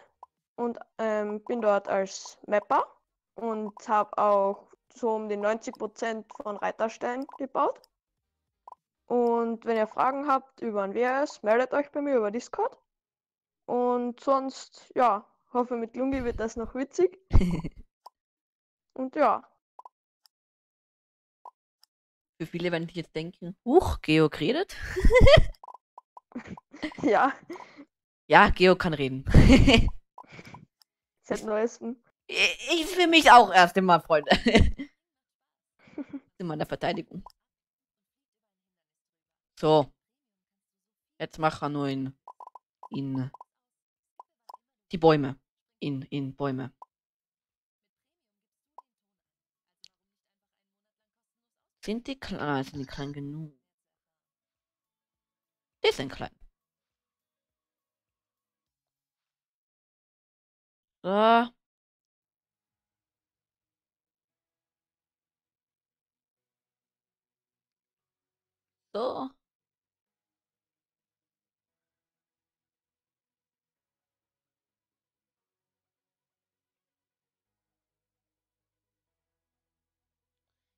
und ähm, bin dort als Mapper und habe auch so um die 90% von Reiterstein gebaut. Und wenn ihr Fragen habt über ein WS, meldet euch bei mir über Discord. Und sonst, ja, hoffe mit Lungi wird das noch witzig. Und ja, Für viele werden sich jetzt denken, huch, Geo geredet. ja, Ja, Geo kann reden. seit neuestem. Ich für mich auch erst immer, Freunde. In der Verteidigung. So. Jetzt mach er nur in, in die Bäume. In, in Bäume. Sind die klein? Ah, sind die klein genug? Die sind klein. So. So.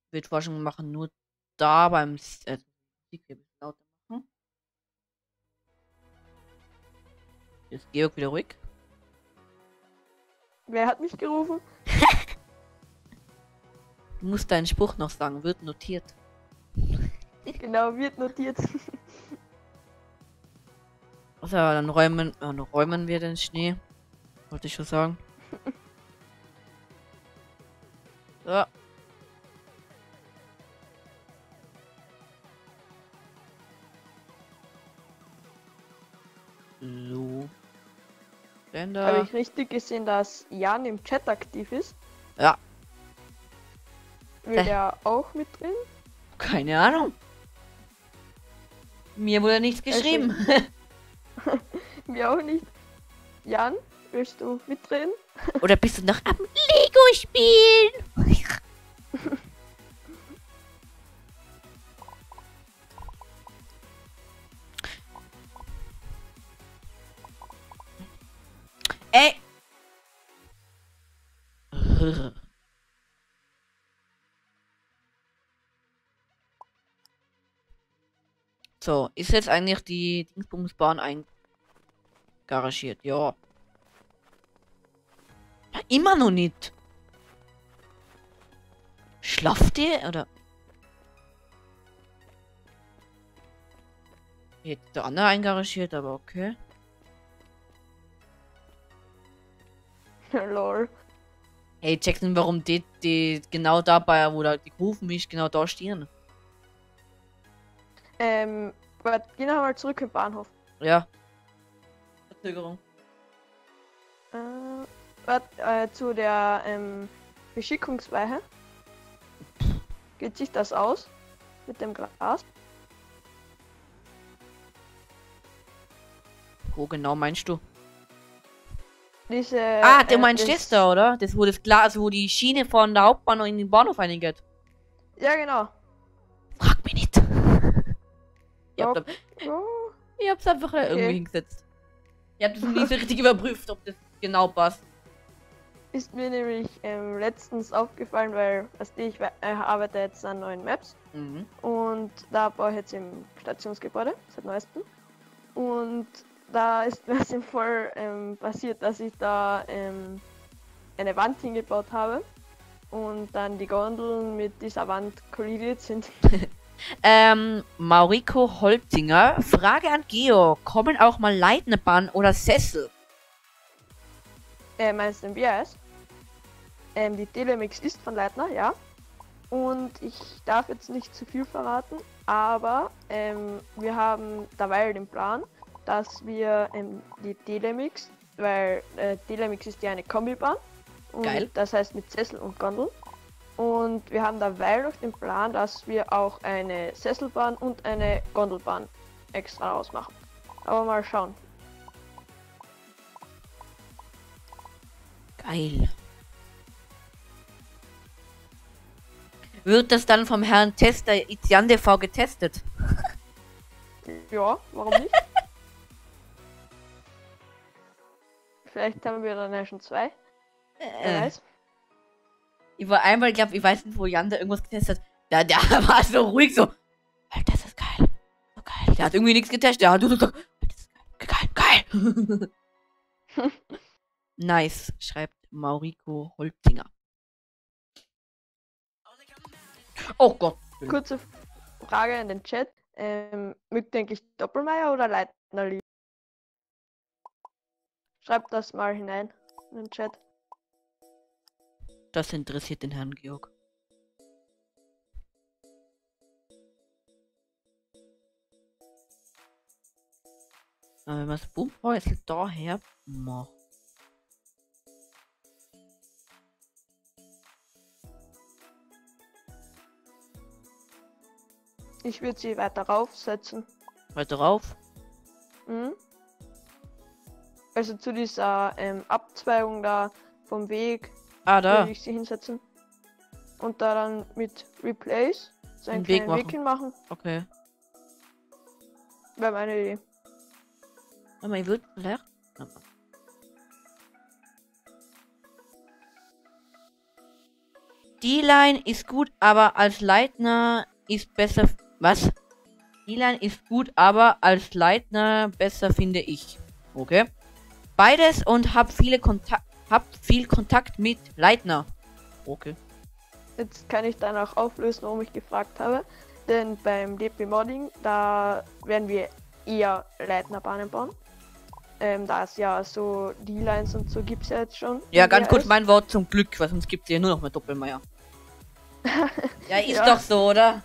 Ich würde vorschlagen, wir machen nur da beim äh, lauter machen. Ist Georg wieder ruhig? Wer hat mich gerufen? Du musst deinen Spruch noch sagen, wird notiert. Genau, wird notiert. Also, dann räumen, dann räumen wir den Schnee. Wollte ich schon sagen. So. So. Denn Habe ich richtig gesehen, dass Jan im Chat aktiv ist? Ja. Wird Äh. er auch mit drin? Keine Ahnung. Mir wurde nichts Also- geschrieben. Mir auch nicht. Jan, willst du mitreden? Oder bist du noch am Lego spielen? Ey! So, ist jetzt eigentlich die Dingsbumsbahn eingaragiert? Ja. Ja, immer noch nicht. Schlaft ihr oder? Jetzt der andere eingaragiert, aber okay. Lol. Hey, Jackson, warum die, die genau dabei, wo da die Kufen ist, genau da stehen? Ähm, warte, gehen wir mal zurück im Bahnhof. Ja. Verzögerung. Äh, warte, äh, zu der ähm, Beschickungsweihe. Geht sich das aus? Mit dem Glas? Wo genau meinst du? Diese. ah, du äh, meinst das da, oder? Das, wo das Glas, wo die Schiene von der Hauptbahn noch in den Bahnhof reingeht. Ja, genau. Frag mich nicht. Ich hab, Ja. da, Oh, ich hab's einfach äh, irgendwie Okay. hingesetzt. Ich hab das nie so richtig überprüft, ob das genau passt. ist mir nämlich ähm, letztens aufgefallen, weil also ich äh, arbeite jetzt an neuen Maps Mhm. und da baue ich jetzt im Stationsgebäude seit neuestem. Und da ist mir sinnvoll ähm, passiert, dass ich da ähm, eine Wand hingebaut habe und dann die Gondeln mit dieser Wand kollidiert sind. Ähm, Mauriko Holzinger, Frage an Geo. Kommen auch mal Leitnerbahn oder Sessel? Äh, meinst du den BRS? Ähm, die Telemix ist von Leitner, ja. Und ich darf jetzt nicht zu viel verraten, aber ähm, wir haben dabei den Plan, dass wir ähm, die Telemix, weil äh, Telemix ist ja eine Kombibahn. Und Geil. Das heißt mit Sessel und Gondel. Und wir haben dabei noch den Plan, dass wir auch eine Sesselbahn und eine Gondelbahn extra ausmachen. Aber mal schauen. Geil. Wird das dann vom Herrn Tester Izian TV getestet? Ja, warum nicht? Vielleicht haben wir dann ja schon zwei. Wer Äh, weiß. Ich war einmal, ich glaube, ich weiß nicht, wo Jan da irgendwas getestet hat. Der, der war so ruhig, so. "Alter, Das ist geil. So geil. Der hat irgendwie nichts getestet. Der hat nur so. "Alter, Das ist geil. Geil. geil. nice, schreibt Maurico Holzinger. Oh Gott. Kurze Frage in den Chat. Ähm, mögt ihr eigentlich Doppelmeier oder Leitner? Schreibt das mal hinein in den Chat. Das interessiert den Herrn Georg. Aber wenn man das Bumphäusel daher macht. Ich würde sie weiter raufsetzen. Weiter rauf. Mhm. Also zu dieser ähm, Abzweigung da vom Weg Ah, da. würde ich sie hinsetzen. Und da dann mit Replace so einen Einen Weg kleinen Weg machen. hinmachen. Okay. Wäre meine Idee. Mal, ich würde vielleicht. Die Line ist gut, aber als Leitner ist besser. Was? Die Line ist gut, aber als Leitner besser finde ich. Okay. Beides und hab viele Kontakt. Hab viel Kontakt mit Leitner. Okay. Jetzt kann ich dann auch auflösen, warum ich gefragt habe. Denn beim DP Modding, da werden wir eher Leitnerbahnen bauen. Ähm, da es ja so die Lines und so gibt es ja jetzt schon. Ja, ganz kurz mein Wort zum Glück, weil sonst gibt es ja nur noch mehr Doppelmeier. ja, ist Ja. doch so, oder?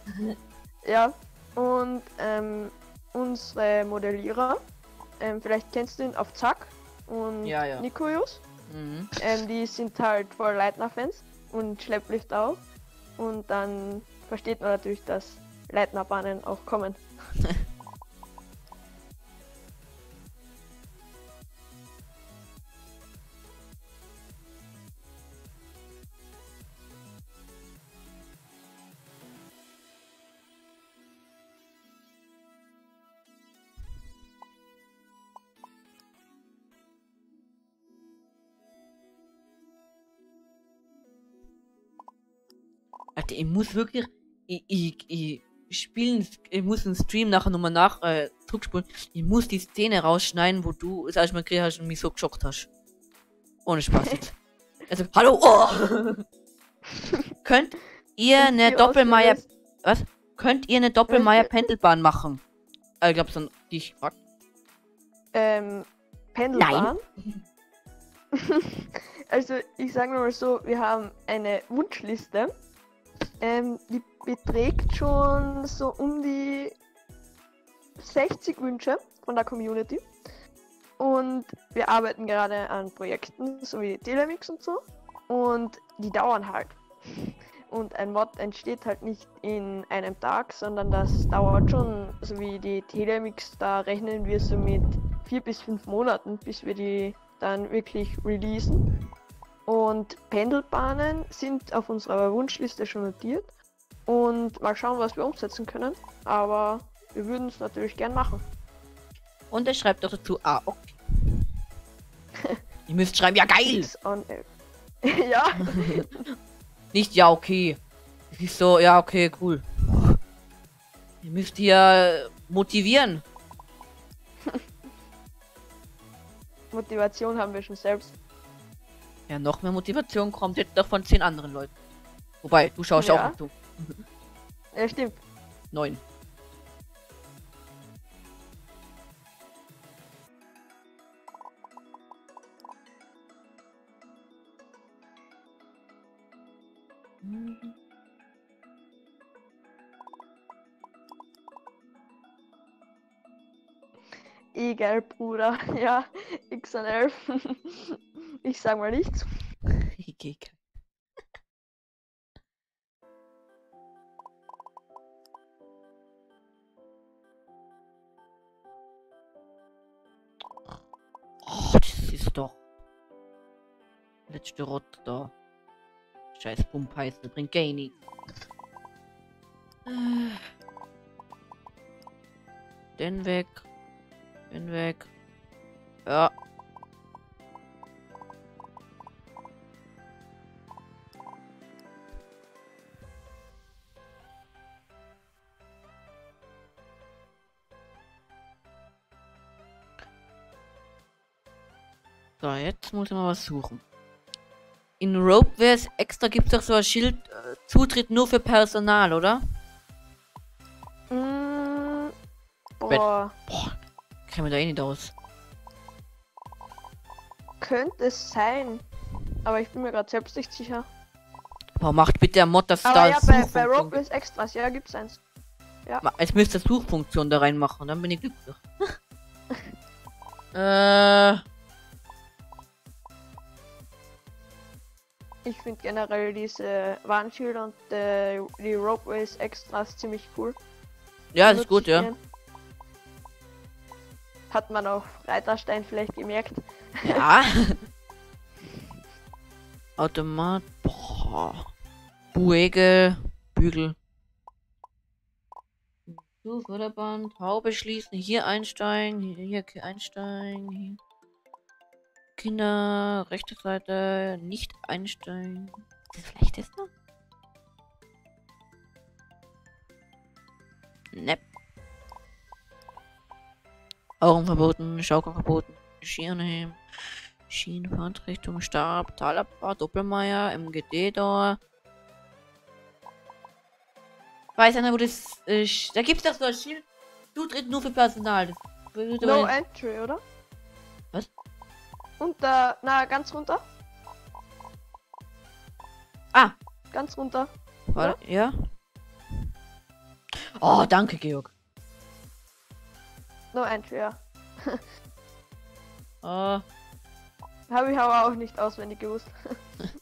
Ja, und ähm, unsere Modellierer, ähm, vielleicht kennst du ihn auf Zack und Ja, ja. Nikojus. Mhm. Ähm, die sind halt voll Leitner-Fans und Schlepplift auch. Und dann versteht man natürlich, dass Leitnerbahnen auch kommen. Alter, ich muss wirklich. Ich, ich, ich spielen. Ich muss einen Stream nachher nochmal nach äh, zurückspulen. Ich muss die Szene rausschneiden, wo du das erste Mal gekriegt hast und mich so geschockt hast. Ohne Spaß jetzt. Also, hallo! Oh! Könnt ihr eine Doppelmeier. Was? Könnt ihr eine Doppelmeier-Pendelbahn machen? Äh, ich glaube, so dich gefragt. Ähm, Pendelbahn. also ich sage mal so, wir haben eine Wunschliste. Ähm, die beträgt schon so um die 60 Wünsche von der Community. Und wir arbeiten gerade an Projekten, so wie Telemix und so. Und die dauern halt. Und ein Mod entsteht halt nicht in einem Tag, sondern das dauert schon, so wie die Telemix, da rechnen wir so mit vier bis fünf Monaten, bis wir die dann wirklich releasen. Und Pendelbahnen sind auf unserer Wunschliste schon notiert. Und mal schauen, was wir umsetzen können. Aber wir würden es natürlich gern machen. Und er schreibt doch dazu, ah, okay. Ihr müsst schreiben, ja geil! Ja, Nicht, ja, okay. Das ist so, ja, okay, cool. Ihr müsst hier motivieren. Motivation haben wir schon selbst. Ja, noch mehr Motivation kommt jetzt doch von zehn anderen Leuten. Wobei, du schaust ja Ja. auch noch zu. Ja, stimmt. Neun. Egal, Bruder. Ja, XNL. ich sag mal nichts. Egal. Oh, das ist doch. Letzte Rot da. Scheiß Pumpheißel, bringt gar nichts. Äh. Den weg. Bin weg. Ja. So, jetzt muss ich mal was suchen. In Ropewares extra gibt es doch so ein Schild äh, Zutritt nur für Personal, oder? Mm, boah. Wenn, boah mir da eh nicht aus. könnte es sein. Aber ich bin mir gerade selbst nicht sicher. Boah, macht bitte der Mod, dass Aber da ja, bei, bei Robles Extras, ja, gibt's eins. Ma- Es müsste Suchfunktion da reinmachen, dann bin ich glücklich. äh, Ich finde generell diese Warnschilder und äh, die Ropeways Extras ziemlich cool. ja, das ist gut, ja. gern. Hat man auf Reiterstein vielleicht gemerkt. Ja. Automat, boah. Buege, Bügel. So, Förderband, Haube schließen, hier einsteigen, hier, hier einsteigen, hier. Kinder, rechte Seite, nicht einsteigen. Ist das vielleicht das noch? Ne. Augen verboten, Schaukeln verboten, Skiern heben, Schienenfahrtrichtung, Stab, Talabfahrt, Doppelmeier, MGD da. Weiß einer, wo das. Äh, da gibt's doch so ein Schild. Zutritt nur für Personal. Das No Entry, oder? Was? Und da, na, ganz runter. Ah. Ganz runter. Warte, ja? Oh, danke, Georg. No Entry, ja. Oh, Habe ich aber auch nicht auswendig gewusst.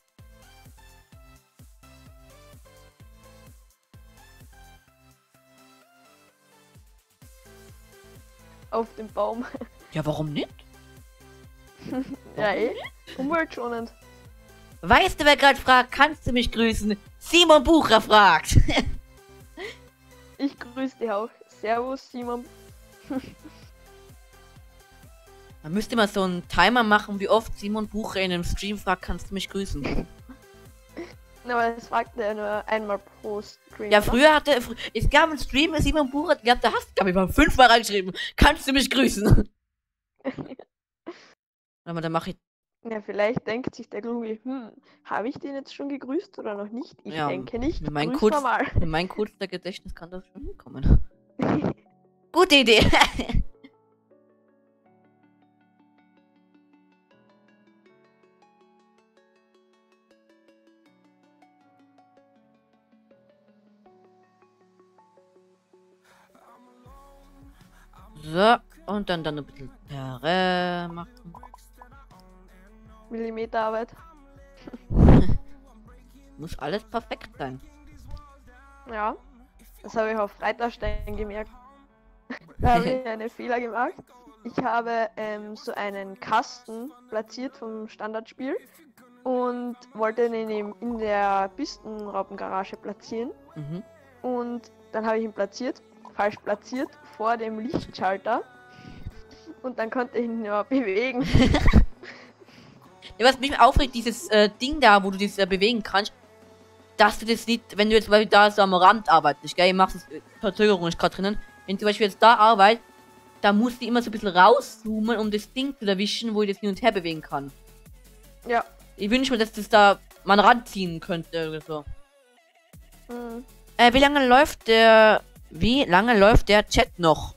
Auf dem Baum. ja, warum nicht? Ja, eh. Umweltschonend. Weißt du, wer gerade fragt, kannst du mich grüßen? Simon Bucher fragt. Ich grüße dich auch. Servus, Simon. Man müsste mal so einen Timer machen, wie oft Simon Bucher in einem Stream fragt, kannst du mich grüßen? Na, aber das fragt er nur einmal pro Stream. Ja, früher hatte fr es gab einen Stream Simon Bucher, der da hast glaube ich mal fünfmal reingeschrieben, kannst du mich grüßen? Aber dann mache ich, Ja, vielleicht denkt sich der Kluge, hm, habe ich den jetzt schon gegrüßt oder noch nicht? Ich Ja, denke nicht. mit meinem Kurz- mein kurzer Gedächtnis kann das schon hinkommen. Gute Idee. So, und dann dann ein bisschen Terrain machen. Millimeterarbeit. Muss alles perfekt sein. Ja, das habe ich auf Reiterstein gemerkt. Da habe ich einen Fehler gemacht. Ich habe ähm, so einen Kasten platziert vom Standardspiel und wollte ihn in, in der Pistenraupengarage platzieren. Mhm. Und dann habe ich ihn platziert, falsch platziert, vor dem Lichtschalter. Und dann konnte ich ihn ja bewegen. Ja, was mich aufregt, dieses äh, Ding da, wo du das äh, bewegen kannst, dass du das nicht, wenn du jetzt weil da so am Rand arbeitest, gell, ich mach's, äh, Verzögerung ist gerade drinnen, wenn zum Beispiel jetzt da arbeitest, da musst du immer so ein bisschen rauszoomen, um das Ding zu erwischen, wo ich das hin und her bewegen kann. Ja. Ich wünsche mir, dass das da man ranziehen könnte oder so. Hm. Äh, wie lange läuft der, wie lange läuft der Chat noch?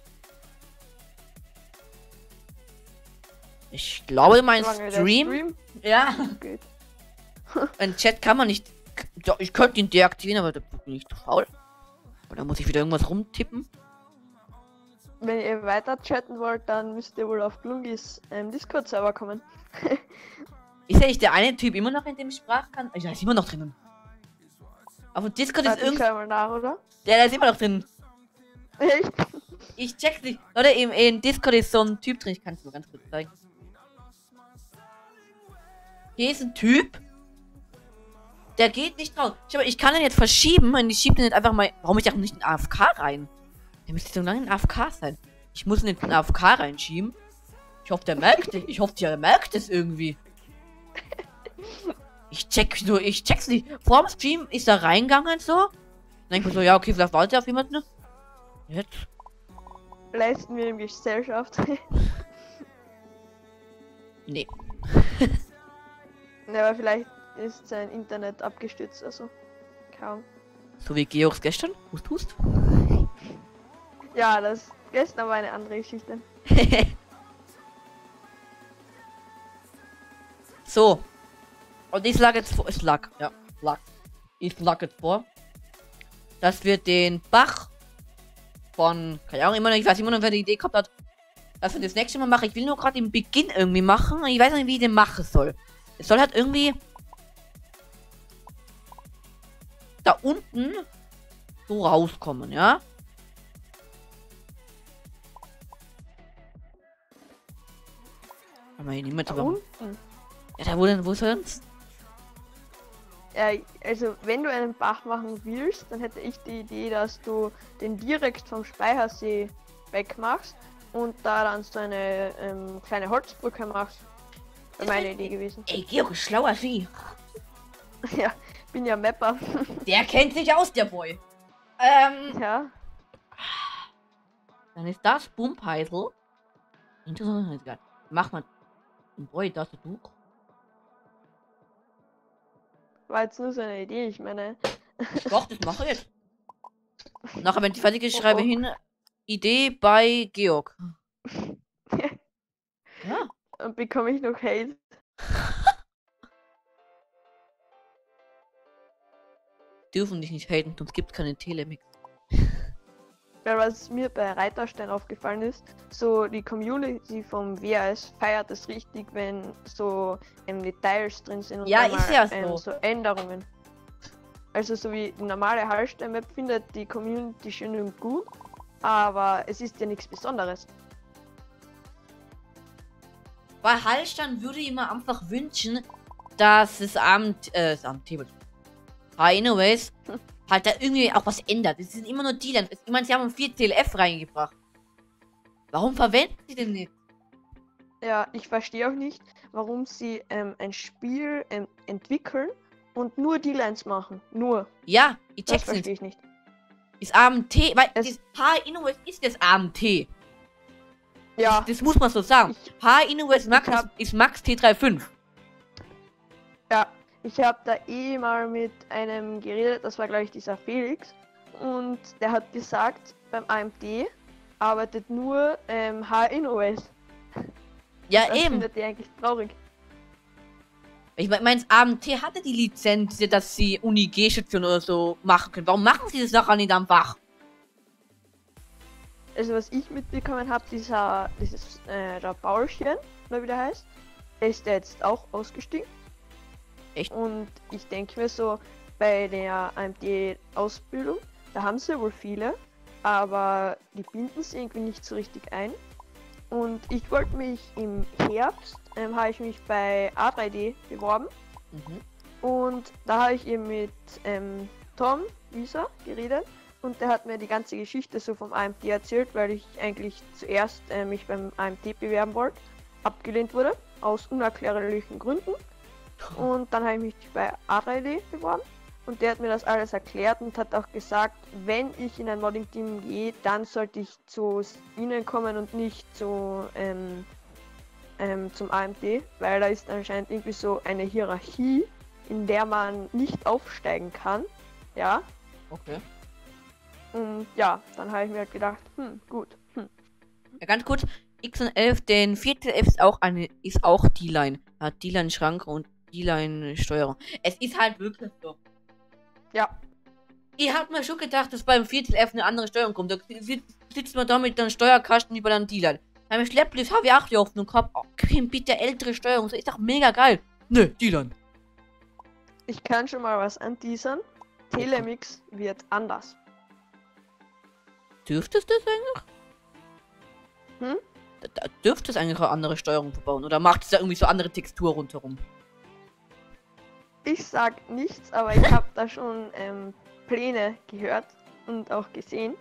Ich glaube, mein Stream, Stream ja, geht. Ein Chat kann man nicht. Ich könnte ihn deaktivieren, aber da bin ich zu faul. Und dann muss ich wieder irgendwas rumtippen. Wenn ihr weiter chatten wollt, dann müsst ihr wohl auf Glungis ähm, Discord-Server kommen. Ist ja nicht der eine Typ immer noch in dem Sprachkan? Ja, ist immer noch drinnen. Auf dem Discord ist Warte, ich irgend. mal nach, oder? Ja, der ist immer noch drin. Echt? Ich check's nicht. Leute, im, in Discord ist so ein Typ drin. Ich kann es nur ganz kurz zeigen. Hier ist ein Typ. Der geht nicht drauf. Mal, ich kann den jetzt verschieben und ich schiebe den jetzt einfach mal. Warum ich auch nicht in AFK rein? Der müsste so lange in AFK sein. Ich muss ihn in AFK reinschieben. Ich hoffe, der merkt es. Ich hoffe, der merkt es irgendwie. Ich check nur, ich check's nicht. Vor dem Stream ist er reingegangen so. Dann ich mir so, ja, okay, vielleicht wartet er auf jemanden. Jetzt. Leisten wir ihm Gesellschaft. Nee. Ja, aber vielleicht ist sein Internet abgestürzt, also kaum. So wie Georgs gestern. Hust, hust. Ja, das gestern war eine andere Geschichte. so. Und ich schlage jetzt vor. Ich lag. Ja, lag. Ich schlage jetzt vor. Dass wir den Bach von. Keine Ahnung, immer noch, ich weiß immer noch, wer die Idee gehabt hat. Dass wir das nächste Mal machen. Ich will nur gerade den Beginn irgendwie machen. und Ich weiß nicht, wie ich den machen soll. Es soll halt irgendwie. Da unten so rauskommen, ja? Aber hier niemand unten. Ja, da wo denn, wo sonst? Ja, also wenn du einen Bach machen willst, dann hätte ich die Idee, dass du den direkt vom Speichersee wegmachst und da dann so eine ähm, kleine Holzbrücke machst. Wäre meine Idee gewesen. Ey, Georg ist schlauer Vieh. ja, bin ja Mapper. Der kennt sich aus, der Boy. Ähm, ja, dann ist das Bumpeisel. Interessant, egal. Mach mal. Boy, das ist du. war jetzt nur so eine Idee. Ich meine, Doch, das mache ich. Nachher, wenn die fertig ist, schreibe ich hin. Idee bei Georg. Ja. und bekomme ich noch Hate. Dürfen dich nicht haten, sonst gibt keine Telemix. Weil was mir bei Reiterstein aufgefallen ist, so die Community vom WAS feiert es richtig, wenn so ähm, Details drin sind und Ja, ist ja so. ähm, so Änderungen. Also so wie die normale Hallstein-Map findet die Community schön und gut, aber es ist ja nichts Besonderes. Bei Hallstein würde ich mir einfach wünschen, dass das Abend, äh, das Abendtable. Anyways, halt da irgendwie auch was ändert. Es sind immer nur die dann. Ich meine, sie haben 4 TLF reingebracht. Warum verwenden sie denn nicht? Ja, ich verstehe auch nicht, warum sie ähm, ein Spiel ähm, entwickeln und nur die Lines machen. Nur. Ja, ich Das check's verstehe nicht. ich nicht. Ist AMT, weil Es- das H Innovates ist das AMT. Ja, Das muss man so sagen. ich, H Innovates Max hab- ist Max T35. ja, ich habe da eh mal mit einem geredet, das war glaube ich dieser Felix. Und der hat gesagt, beim AMD arbeitet nur ähm, HNOS. Ja, Das eben. findet ihr eigentlich traurig. Ich meine, AMT hatte die Lizenz, dass sie Uni G-Station oder so machen können. Warum machen sie das nachher nicht einfach? Also was ich mitbekommen habe, dieser, dieses, äh, der Paulchen, oder wie der heißt, der ist ja jetzt auch ausgestiegen. Echt? Und ich denke mir so, bei der AMD-Ausbildung, da haben sie wohl viele, aber die binden sie irgendwie nicht so richtig ein. Und ich wollte mich im Herbst, ähm, habe ich mich bei A3D beworben Mhm. und da habe ich eben mit ähm, Tom Wieser geredet und der hat mir die ganze Geschichte so vom AMD erzählt, weil ich eigentlich zuerst äh, mich beim AMD bewerben wollte, abgelehnt wurde, aus unerklärlichen Gründen. Und dann habe ich mich bei A3D beworben und der hat mir das alles erklärt und hat auch gesagt, wenn ich in ein Modding-Team gehe, dann sollte ich zu ihnen kommen und nicht zu, ähm, ähm, zum AMD, weil da ist anscheinend irgendwie so eine Hierarchie, in der man nicht aufsteigen kann. Ja, Okay. und ja, dann habe ich mir halt gedacht, hm, gut. Hm. Ja, ganz kurz. X11, den 4TLF ist auch eine, ist auch D-Line. Hat D-Line-Schranke und D-Line-Steuerung. Es ist halt wirklich so. Ja, Ich hab mir schon gedacht, dass beim 4TLF eine andere Steuerung kommt. Da sitzt, man da mit einem Steuerkasten über den D-Line. Da habe ich HW8 laufen und hab, oh, Kim, bitte ältere Steuerung. Das ist doch mega geil. Nö, D-Line. ich kann schon mal was anteasern. Telemix wird anders. Dürftest du das eigentlich? Hm? Da, da dürfte es eigentlich eine andere Steuerung verbauen. Oder macht es da irgendwie so andere Textur rundherum? Ich sag nichts, aber ich habe da schon ähm, Pläne gehört und auch gesehen.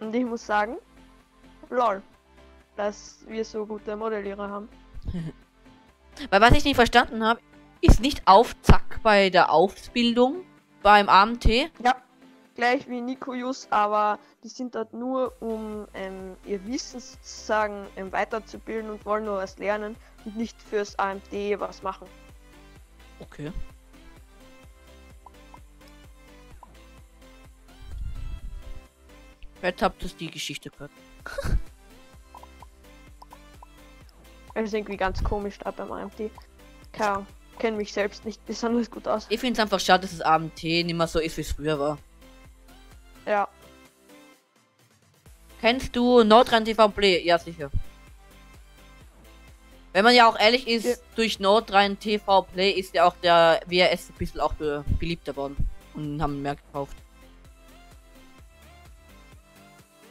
Und ich muss sagen, lol, dass wir so gute Modellierer haben. Weil was ich nicht verstanden habe, ist nicht auf Zack bei der Ausbildung beim AMT. Ja, gleich wie Nikojus, aber die sind dort nur, um ähm, ihr Wissen sozusagen ähm, weiterzubilden und wollen nur was lernen und nicht fürs AMD was machen. Okay. Habt ihr die Geschichte gehört. Es ist irgendwie ganz komisch da beim AMT. Keine kenne mich selbst nicht besonders gut aus. Ich finde es einfach schade, dass das AMT nicht mehr so ist, wie es früher war. Ja, Kennst du Nordrhein TV Play? Ja, sicher. Wenn man ja auch ehrlich ist, Ja. durch Nordrhein TV Play ist ja auch der WRS ein bisschen auch be beliebter geworden. Und haben mehr gekauft.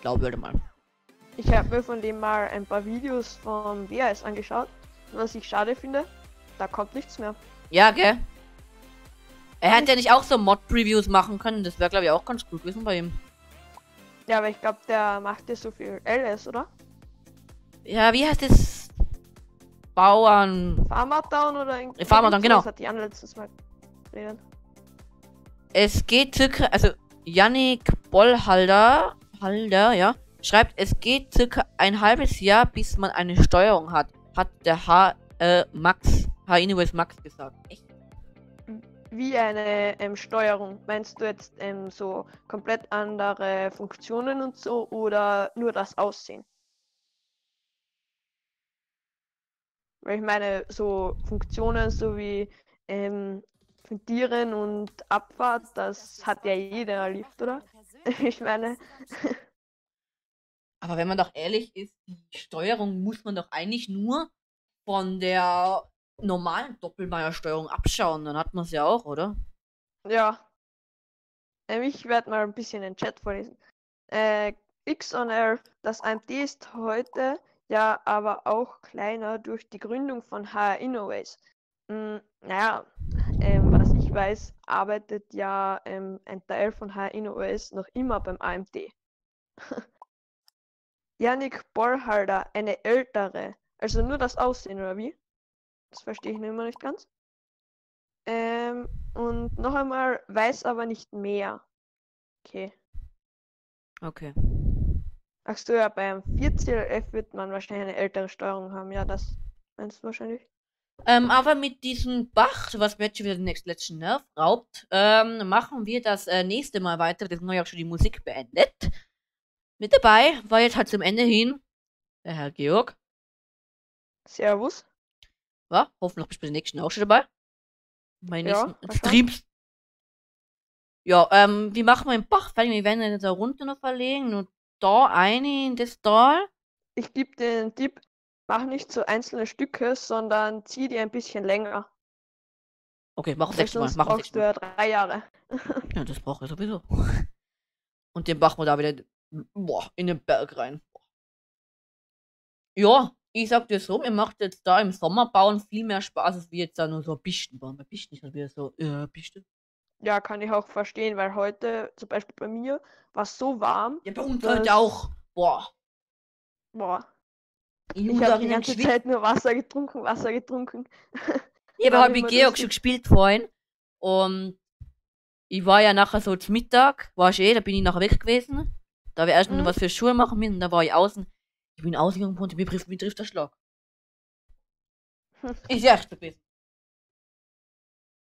Glaube ich mal. ich habe mir von dem mal ein paar Videos vom WAS angeschaut. Was ich schade finde, da kommt nichts mehr. Ja, gell? Er hätte ja nicht auch so Mod-Previews machen können. Das wäre, glaube ich, auch ganz gut gewesen bei ihm. Ja, aber ich glaube, der macht ja so viel LS, oder? Ja, wie heißt das? Bauern. Farmertown oder irgendwie. Farmertown, genau. Das hat die Anne letztes Mal geredet. Es geht circa, also Yannick Bollhalder, Halder, ja, schreibt, es geht circa ein halbes Jahr, bis man eine Steuerung hat, hat der H, äh, Max, H Universe Max gesagt. Echt? Wie eine ähm, Steuerung. Meinst du jetzt ähm, so komplett andere Funktionen und so oder nur das Aussehen? Weil ich meine, so Funktionen so wie ähm, Fundieren und Abfahrt, das hat ja jeder Lift, oder? Ich meine, Aber wenn man doch ehrlich ist, die Steuerung muss man doch eigentlich nur von der normalen Doppelmeier-Steuerung abschauen, dann hat man es ja auch, oder? ja. Ähm, ich werde mal ein bisschen den Chat vorlesen. Äh, X on Air, das AMD ist heute ja aber auch kleiner durch die Gründung von HR Innoways. Mm, naja, ich weiß, arbeitet ja ähm, ein Teil von HR Innoways noch immer beim AMD. Yannick Borhalder, eine ältere. Also nur das Aussehen, oder wie? Das verstehe ich noch immer nicht ganz. Ähm, und noch einmal, weiß aber nicht mehr. Okay. Okay. Ach so, ja, beim 4CLF wird man wahrscheinlich eine ältere Steuerung haben. Ja, das meinst du wahrscheinlich? Ähm, aber mit diesem Bach, was mir jetzt schon wieder den nächsten letzten Nerv raubt, ähm, machen wir das äh, nächste Mal weiter. Das wir ja auch schon die Musik beendet. Mit dabei war jetzt halt zum Ende hin der Herr Georg. Servus. Ja, hoffentlich bist du bei den nächsten auch schon dabei. Meine Ja. Streams. Ja, ähm, wie machen wir den Bach fertig? Wir werden ihn da runter noch verlegen und da eine in das Tal. Ich gebe den Tipp, mach nicht so einzelne Stücke, sondern zieh die ein bisschen länger. Okay, mach nächste Mal. Mach brauchst du Mal. ja drei Jahre. Ja, das braucht er sowieso. Und den machen wir da wieder boah, in den Berg rein. Ja, ich sag dir so, mir macht jetzt da im Sommer bauen viel mehr Spaß, als wie jetzt da nur so Pisten bauen. Bei Pisten ist halt wieder so, äh, Piste. Ja, kann ich auch verstehen, weil heute, zum Beispiel bei mir, war es so warm. Ja, bei uns heute auch. Boah. Boah, Ich, ich habe die ganze Zeit nur Wasser getrunken, Wasser getrunken. Ich habe war halt mit Georg schon gespielt vorhin. Und ich war ja nachher so zum Mittag, war ich eh, da bin ich nachher weg gewesen. Da wir erst noch Mhm. was für Schuhe machen müssen, da war ich außen. Ich bin ausgegangen und mir trifft, mir trifft der Schlag. Ist echt gewesen.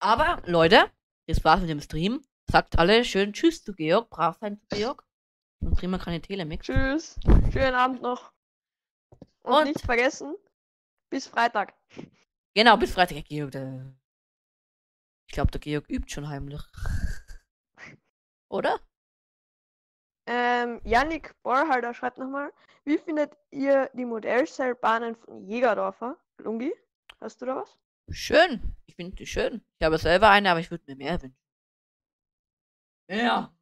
Aber, Leute, das war's mit dem Stream. Sagt alle schön Tschüss zu Georg, brav sein zu Georg. Und streamen wir keine Telemix. Tschüss, schönen Abend noch. Und, Und- nicht vergessen, bis Freitag. Genau, bis Freitag, Georg. Der... Ich glaube, der Georg übt schon heimlich. Oder? Ähm, Yannick Borhalder schreibt nochmal, wie findet ihr die Modellseilbahnen von Jägerdorfer? Lungi, hast du da was? Schön. Ich finde die schön. Ich habe selber eine, aber ich würde mir mehr wünschen. Ja.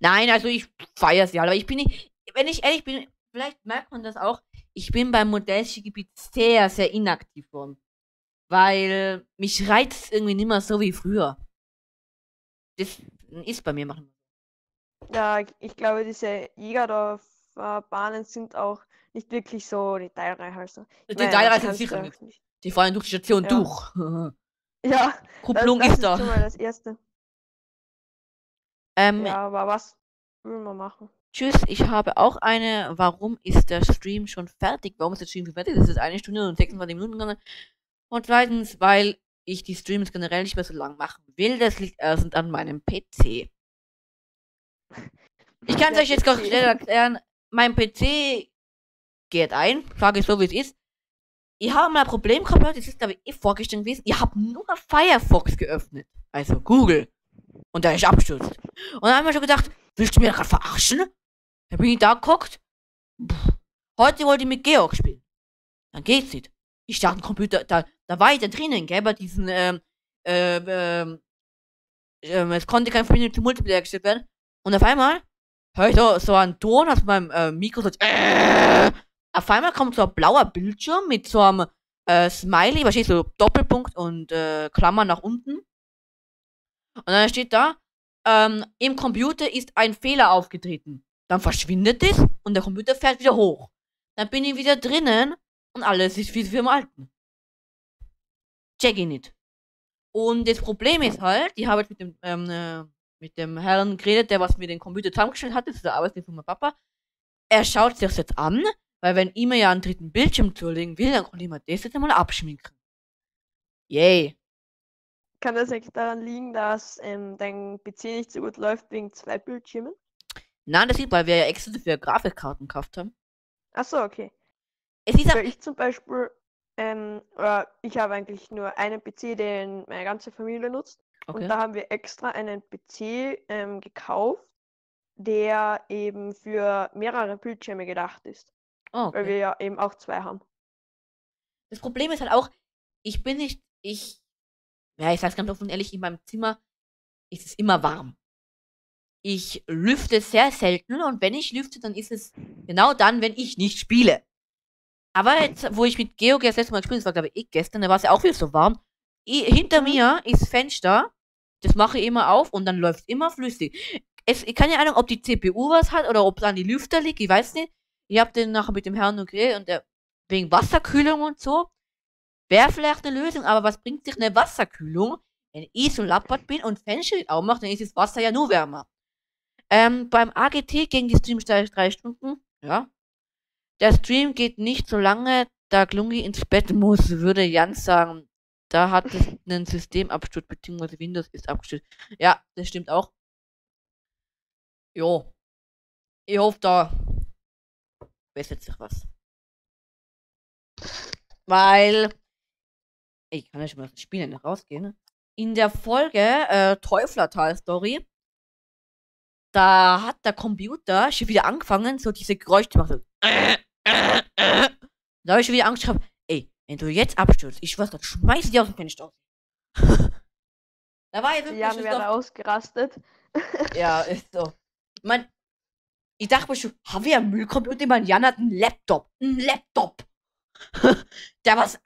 Nein, also ich feiere sie aber ich bin nicht, wenn ich ehrlich bin, vielleicht merkt man das auch, ich bin beim Modellskigebiet sehr, sehr inaktiv worden. Weil mich reizt irgendwie nicht mehr so wie früher. Das ist bei mir manchmal. Ja, ich- glaube, diese Jägerdorfer Bahnen sind auch nicht wirklich so detailreich. Also. Die Ich Detailreich sind sicher nicht. nicht. Die fahren durch die Station Ja. durch. Ja, das, Kupplung das ist ist da. schon mal das Erste. Ähm, Ja, aber was will man machen? Tschüss, ich habe auch eine. Warum ist der Stream schon fertig? Warum ist der Stream schon fertig? Das ist eine Stunde und 26 Minuten gegangen. Und zweitens, weil ich die Streams generell nicht mehr so lang machen will. Das liegt erst an meinem PC. Ich kann es euch jetzt ganz schnell erklären. Mein PC geht ein, sage ich so wie es ist. Ich habe mal ein Problem gehabt, Leute, das ist aber eh vorgestellt gewesen. Ich habe nur Firefox geöffnet. Also Google. Und da ist abstürzt. Und dann haben wir schon gedacht, willst du mir gerade verarschen? Dann bin ich da geguckt. Pff, Heute wollte ich mit Georg spielen. Dann geht's nicht. Ich starte den Computer, da, da war ich da drinnen, gell, bei diesen, ähm, ähm, ähm, ähm, es konnte keine Verbindung zum Multiplayer gestellt werden. Und auf einmal höre ich so, so einen Ton aus meinem äh, Mikro, so, äh, auf einmal kommt so ein blauer Bildschirm mit so einem äh, Smiley, steht so Doppelpunkt und äh, Klammer nach unten. Und dann steht da, ähm, im Computer ist ein Fehler aufgetreten. Dann verschwindet es und der Computer fährt wieder hoch. Dann bin ich wieder drinnen und alles ist wie im Alten. Check ich nicht. Und das Problem ist halt, ich habe jetzt mit dem, ähm, äh, mit dem Herrn geredet, der was mir den Computer zusammengestellt hat, das ist der Arbeitsdienst von meinem Papa. Er schaut sich das jetzt an, weil wenn ich mir ja einen dritten Bildschirm zulegen will, dann kann ich mir das jetzt einmal abschminken. Yay. Kann das eigentlich daran liegen, dass ähm, dein PC nicht so gut läuft wegen zwei Bildschirmen? Nein, das sieht, weil wir ja extra dafür Grafikkarten gekauft haben. Achso, okay. Es ist Weil auch, ich zum Beispiel, ähm, oder ich habe eigentlich nur einen PC, den meine ganze Familie nutzt. Und okay. da haben wir extra einen PC ähm, gekauft, der eben für mehrere Bildschirme gedacht ist. Oh, Weil okay. wir ja eben auch zwei haben. Das Problem ist halt auch, ich bin nicht, ich, ja, ich sag's ganz offen und ehrlich, in meinem Zimmer ist es immer warm. Ich lüfte sehr selten und wenn ich lüfte, dann ist es genau dann, wenn ich nicht spiele. Aber jetzt, wo ich mit Georg das letzte Mal gespielt habe, war glaube ich gestern, da war es ja auch wieder so warm. I, hinter Mhm. mir ist Fenster, das mache ich immer auf und dann läuft immer flüssig. Es, ich kann ja Ahnung, ob die CPU was hat oder ob es an die Lüfter liegt, ich weiß nicht. Ich habe den nachher mit dem Herrn noch geredet und der, wegen Wasserkühlung und so, wäre vielleicht eine Lösung, aber was bringt sich eine Wasserkühlung, wenn ich so lappert bin und Fenster nicht aufmache, dann ist das Wasser ja nur wärmer. Ähm, beim AGT gegen die Stream drei, Stunden, ja. Der Stream geht nicht so lange, da Glungi ins Bett muss, würde Jan sagen. Da hat es einen Systemabsturz, beziehungsweise Windows ist abgestürzt. Ja, das stimmt auch. Jo. Ich hoffe, da bessert sich was. Weil, ich kann ja schon mal das Spiel nicht rausgehen. In der Folge äh, Teuflertal-Story, da hat der Computer schon wieder angefangen, so diese Geräusche zu machen. So. Da habe ich schon wieder Angst gehabt, ey, wenn du jetzt abstürzt, ich weiß, dann schmeiß ich dich aus dem Fenster aus. da war ich wirklich Jan wäre ausgerastet. ja, ist so. Ich mein, ich dachte mir schon, haben wir einen Müllcomputer? Mein Jan hat einen Laptop. Ein Laptop. Der was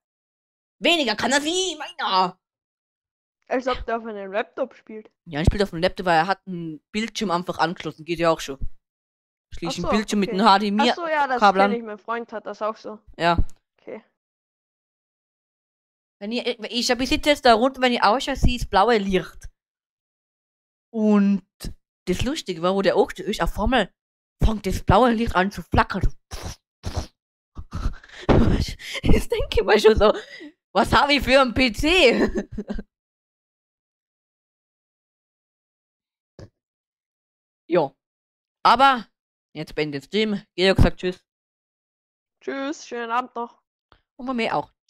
weniger kann als wie meiner. Als ob der auf einem Laptop spielt. Jan spielt auf dem Laptop, weil er hat einen Bildschirm einfach angeschlossen. Geht ja auch schon. Schließ Ach einen so, Bildschirm okay. mit einem HDMI. Achso, ja, das kenne ich. Mein Freund hat das auch so. Ja. Okay. Wenn ich, ich, ich sitze jetzt da runter, wenn ich ausschaue, sehe blaue Licht. Und das Lustige war, wo der Ochse ist, auf einmal fängt das blaue Licht an zu flackern. Jetzt denke ich mir schon so, was habe ich für einen PC? jo. Aber, jetzt beendet den Stream. Georg sagt Tschüss. Tschüss, schönen Abend noch. Und bei mir auch.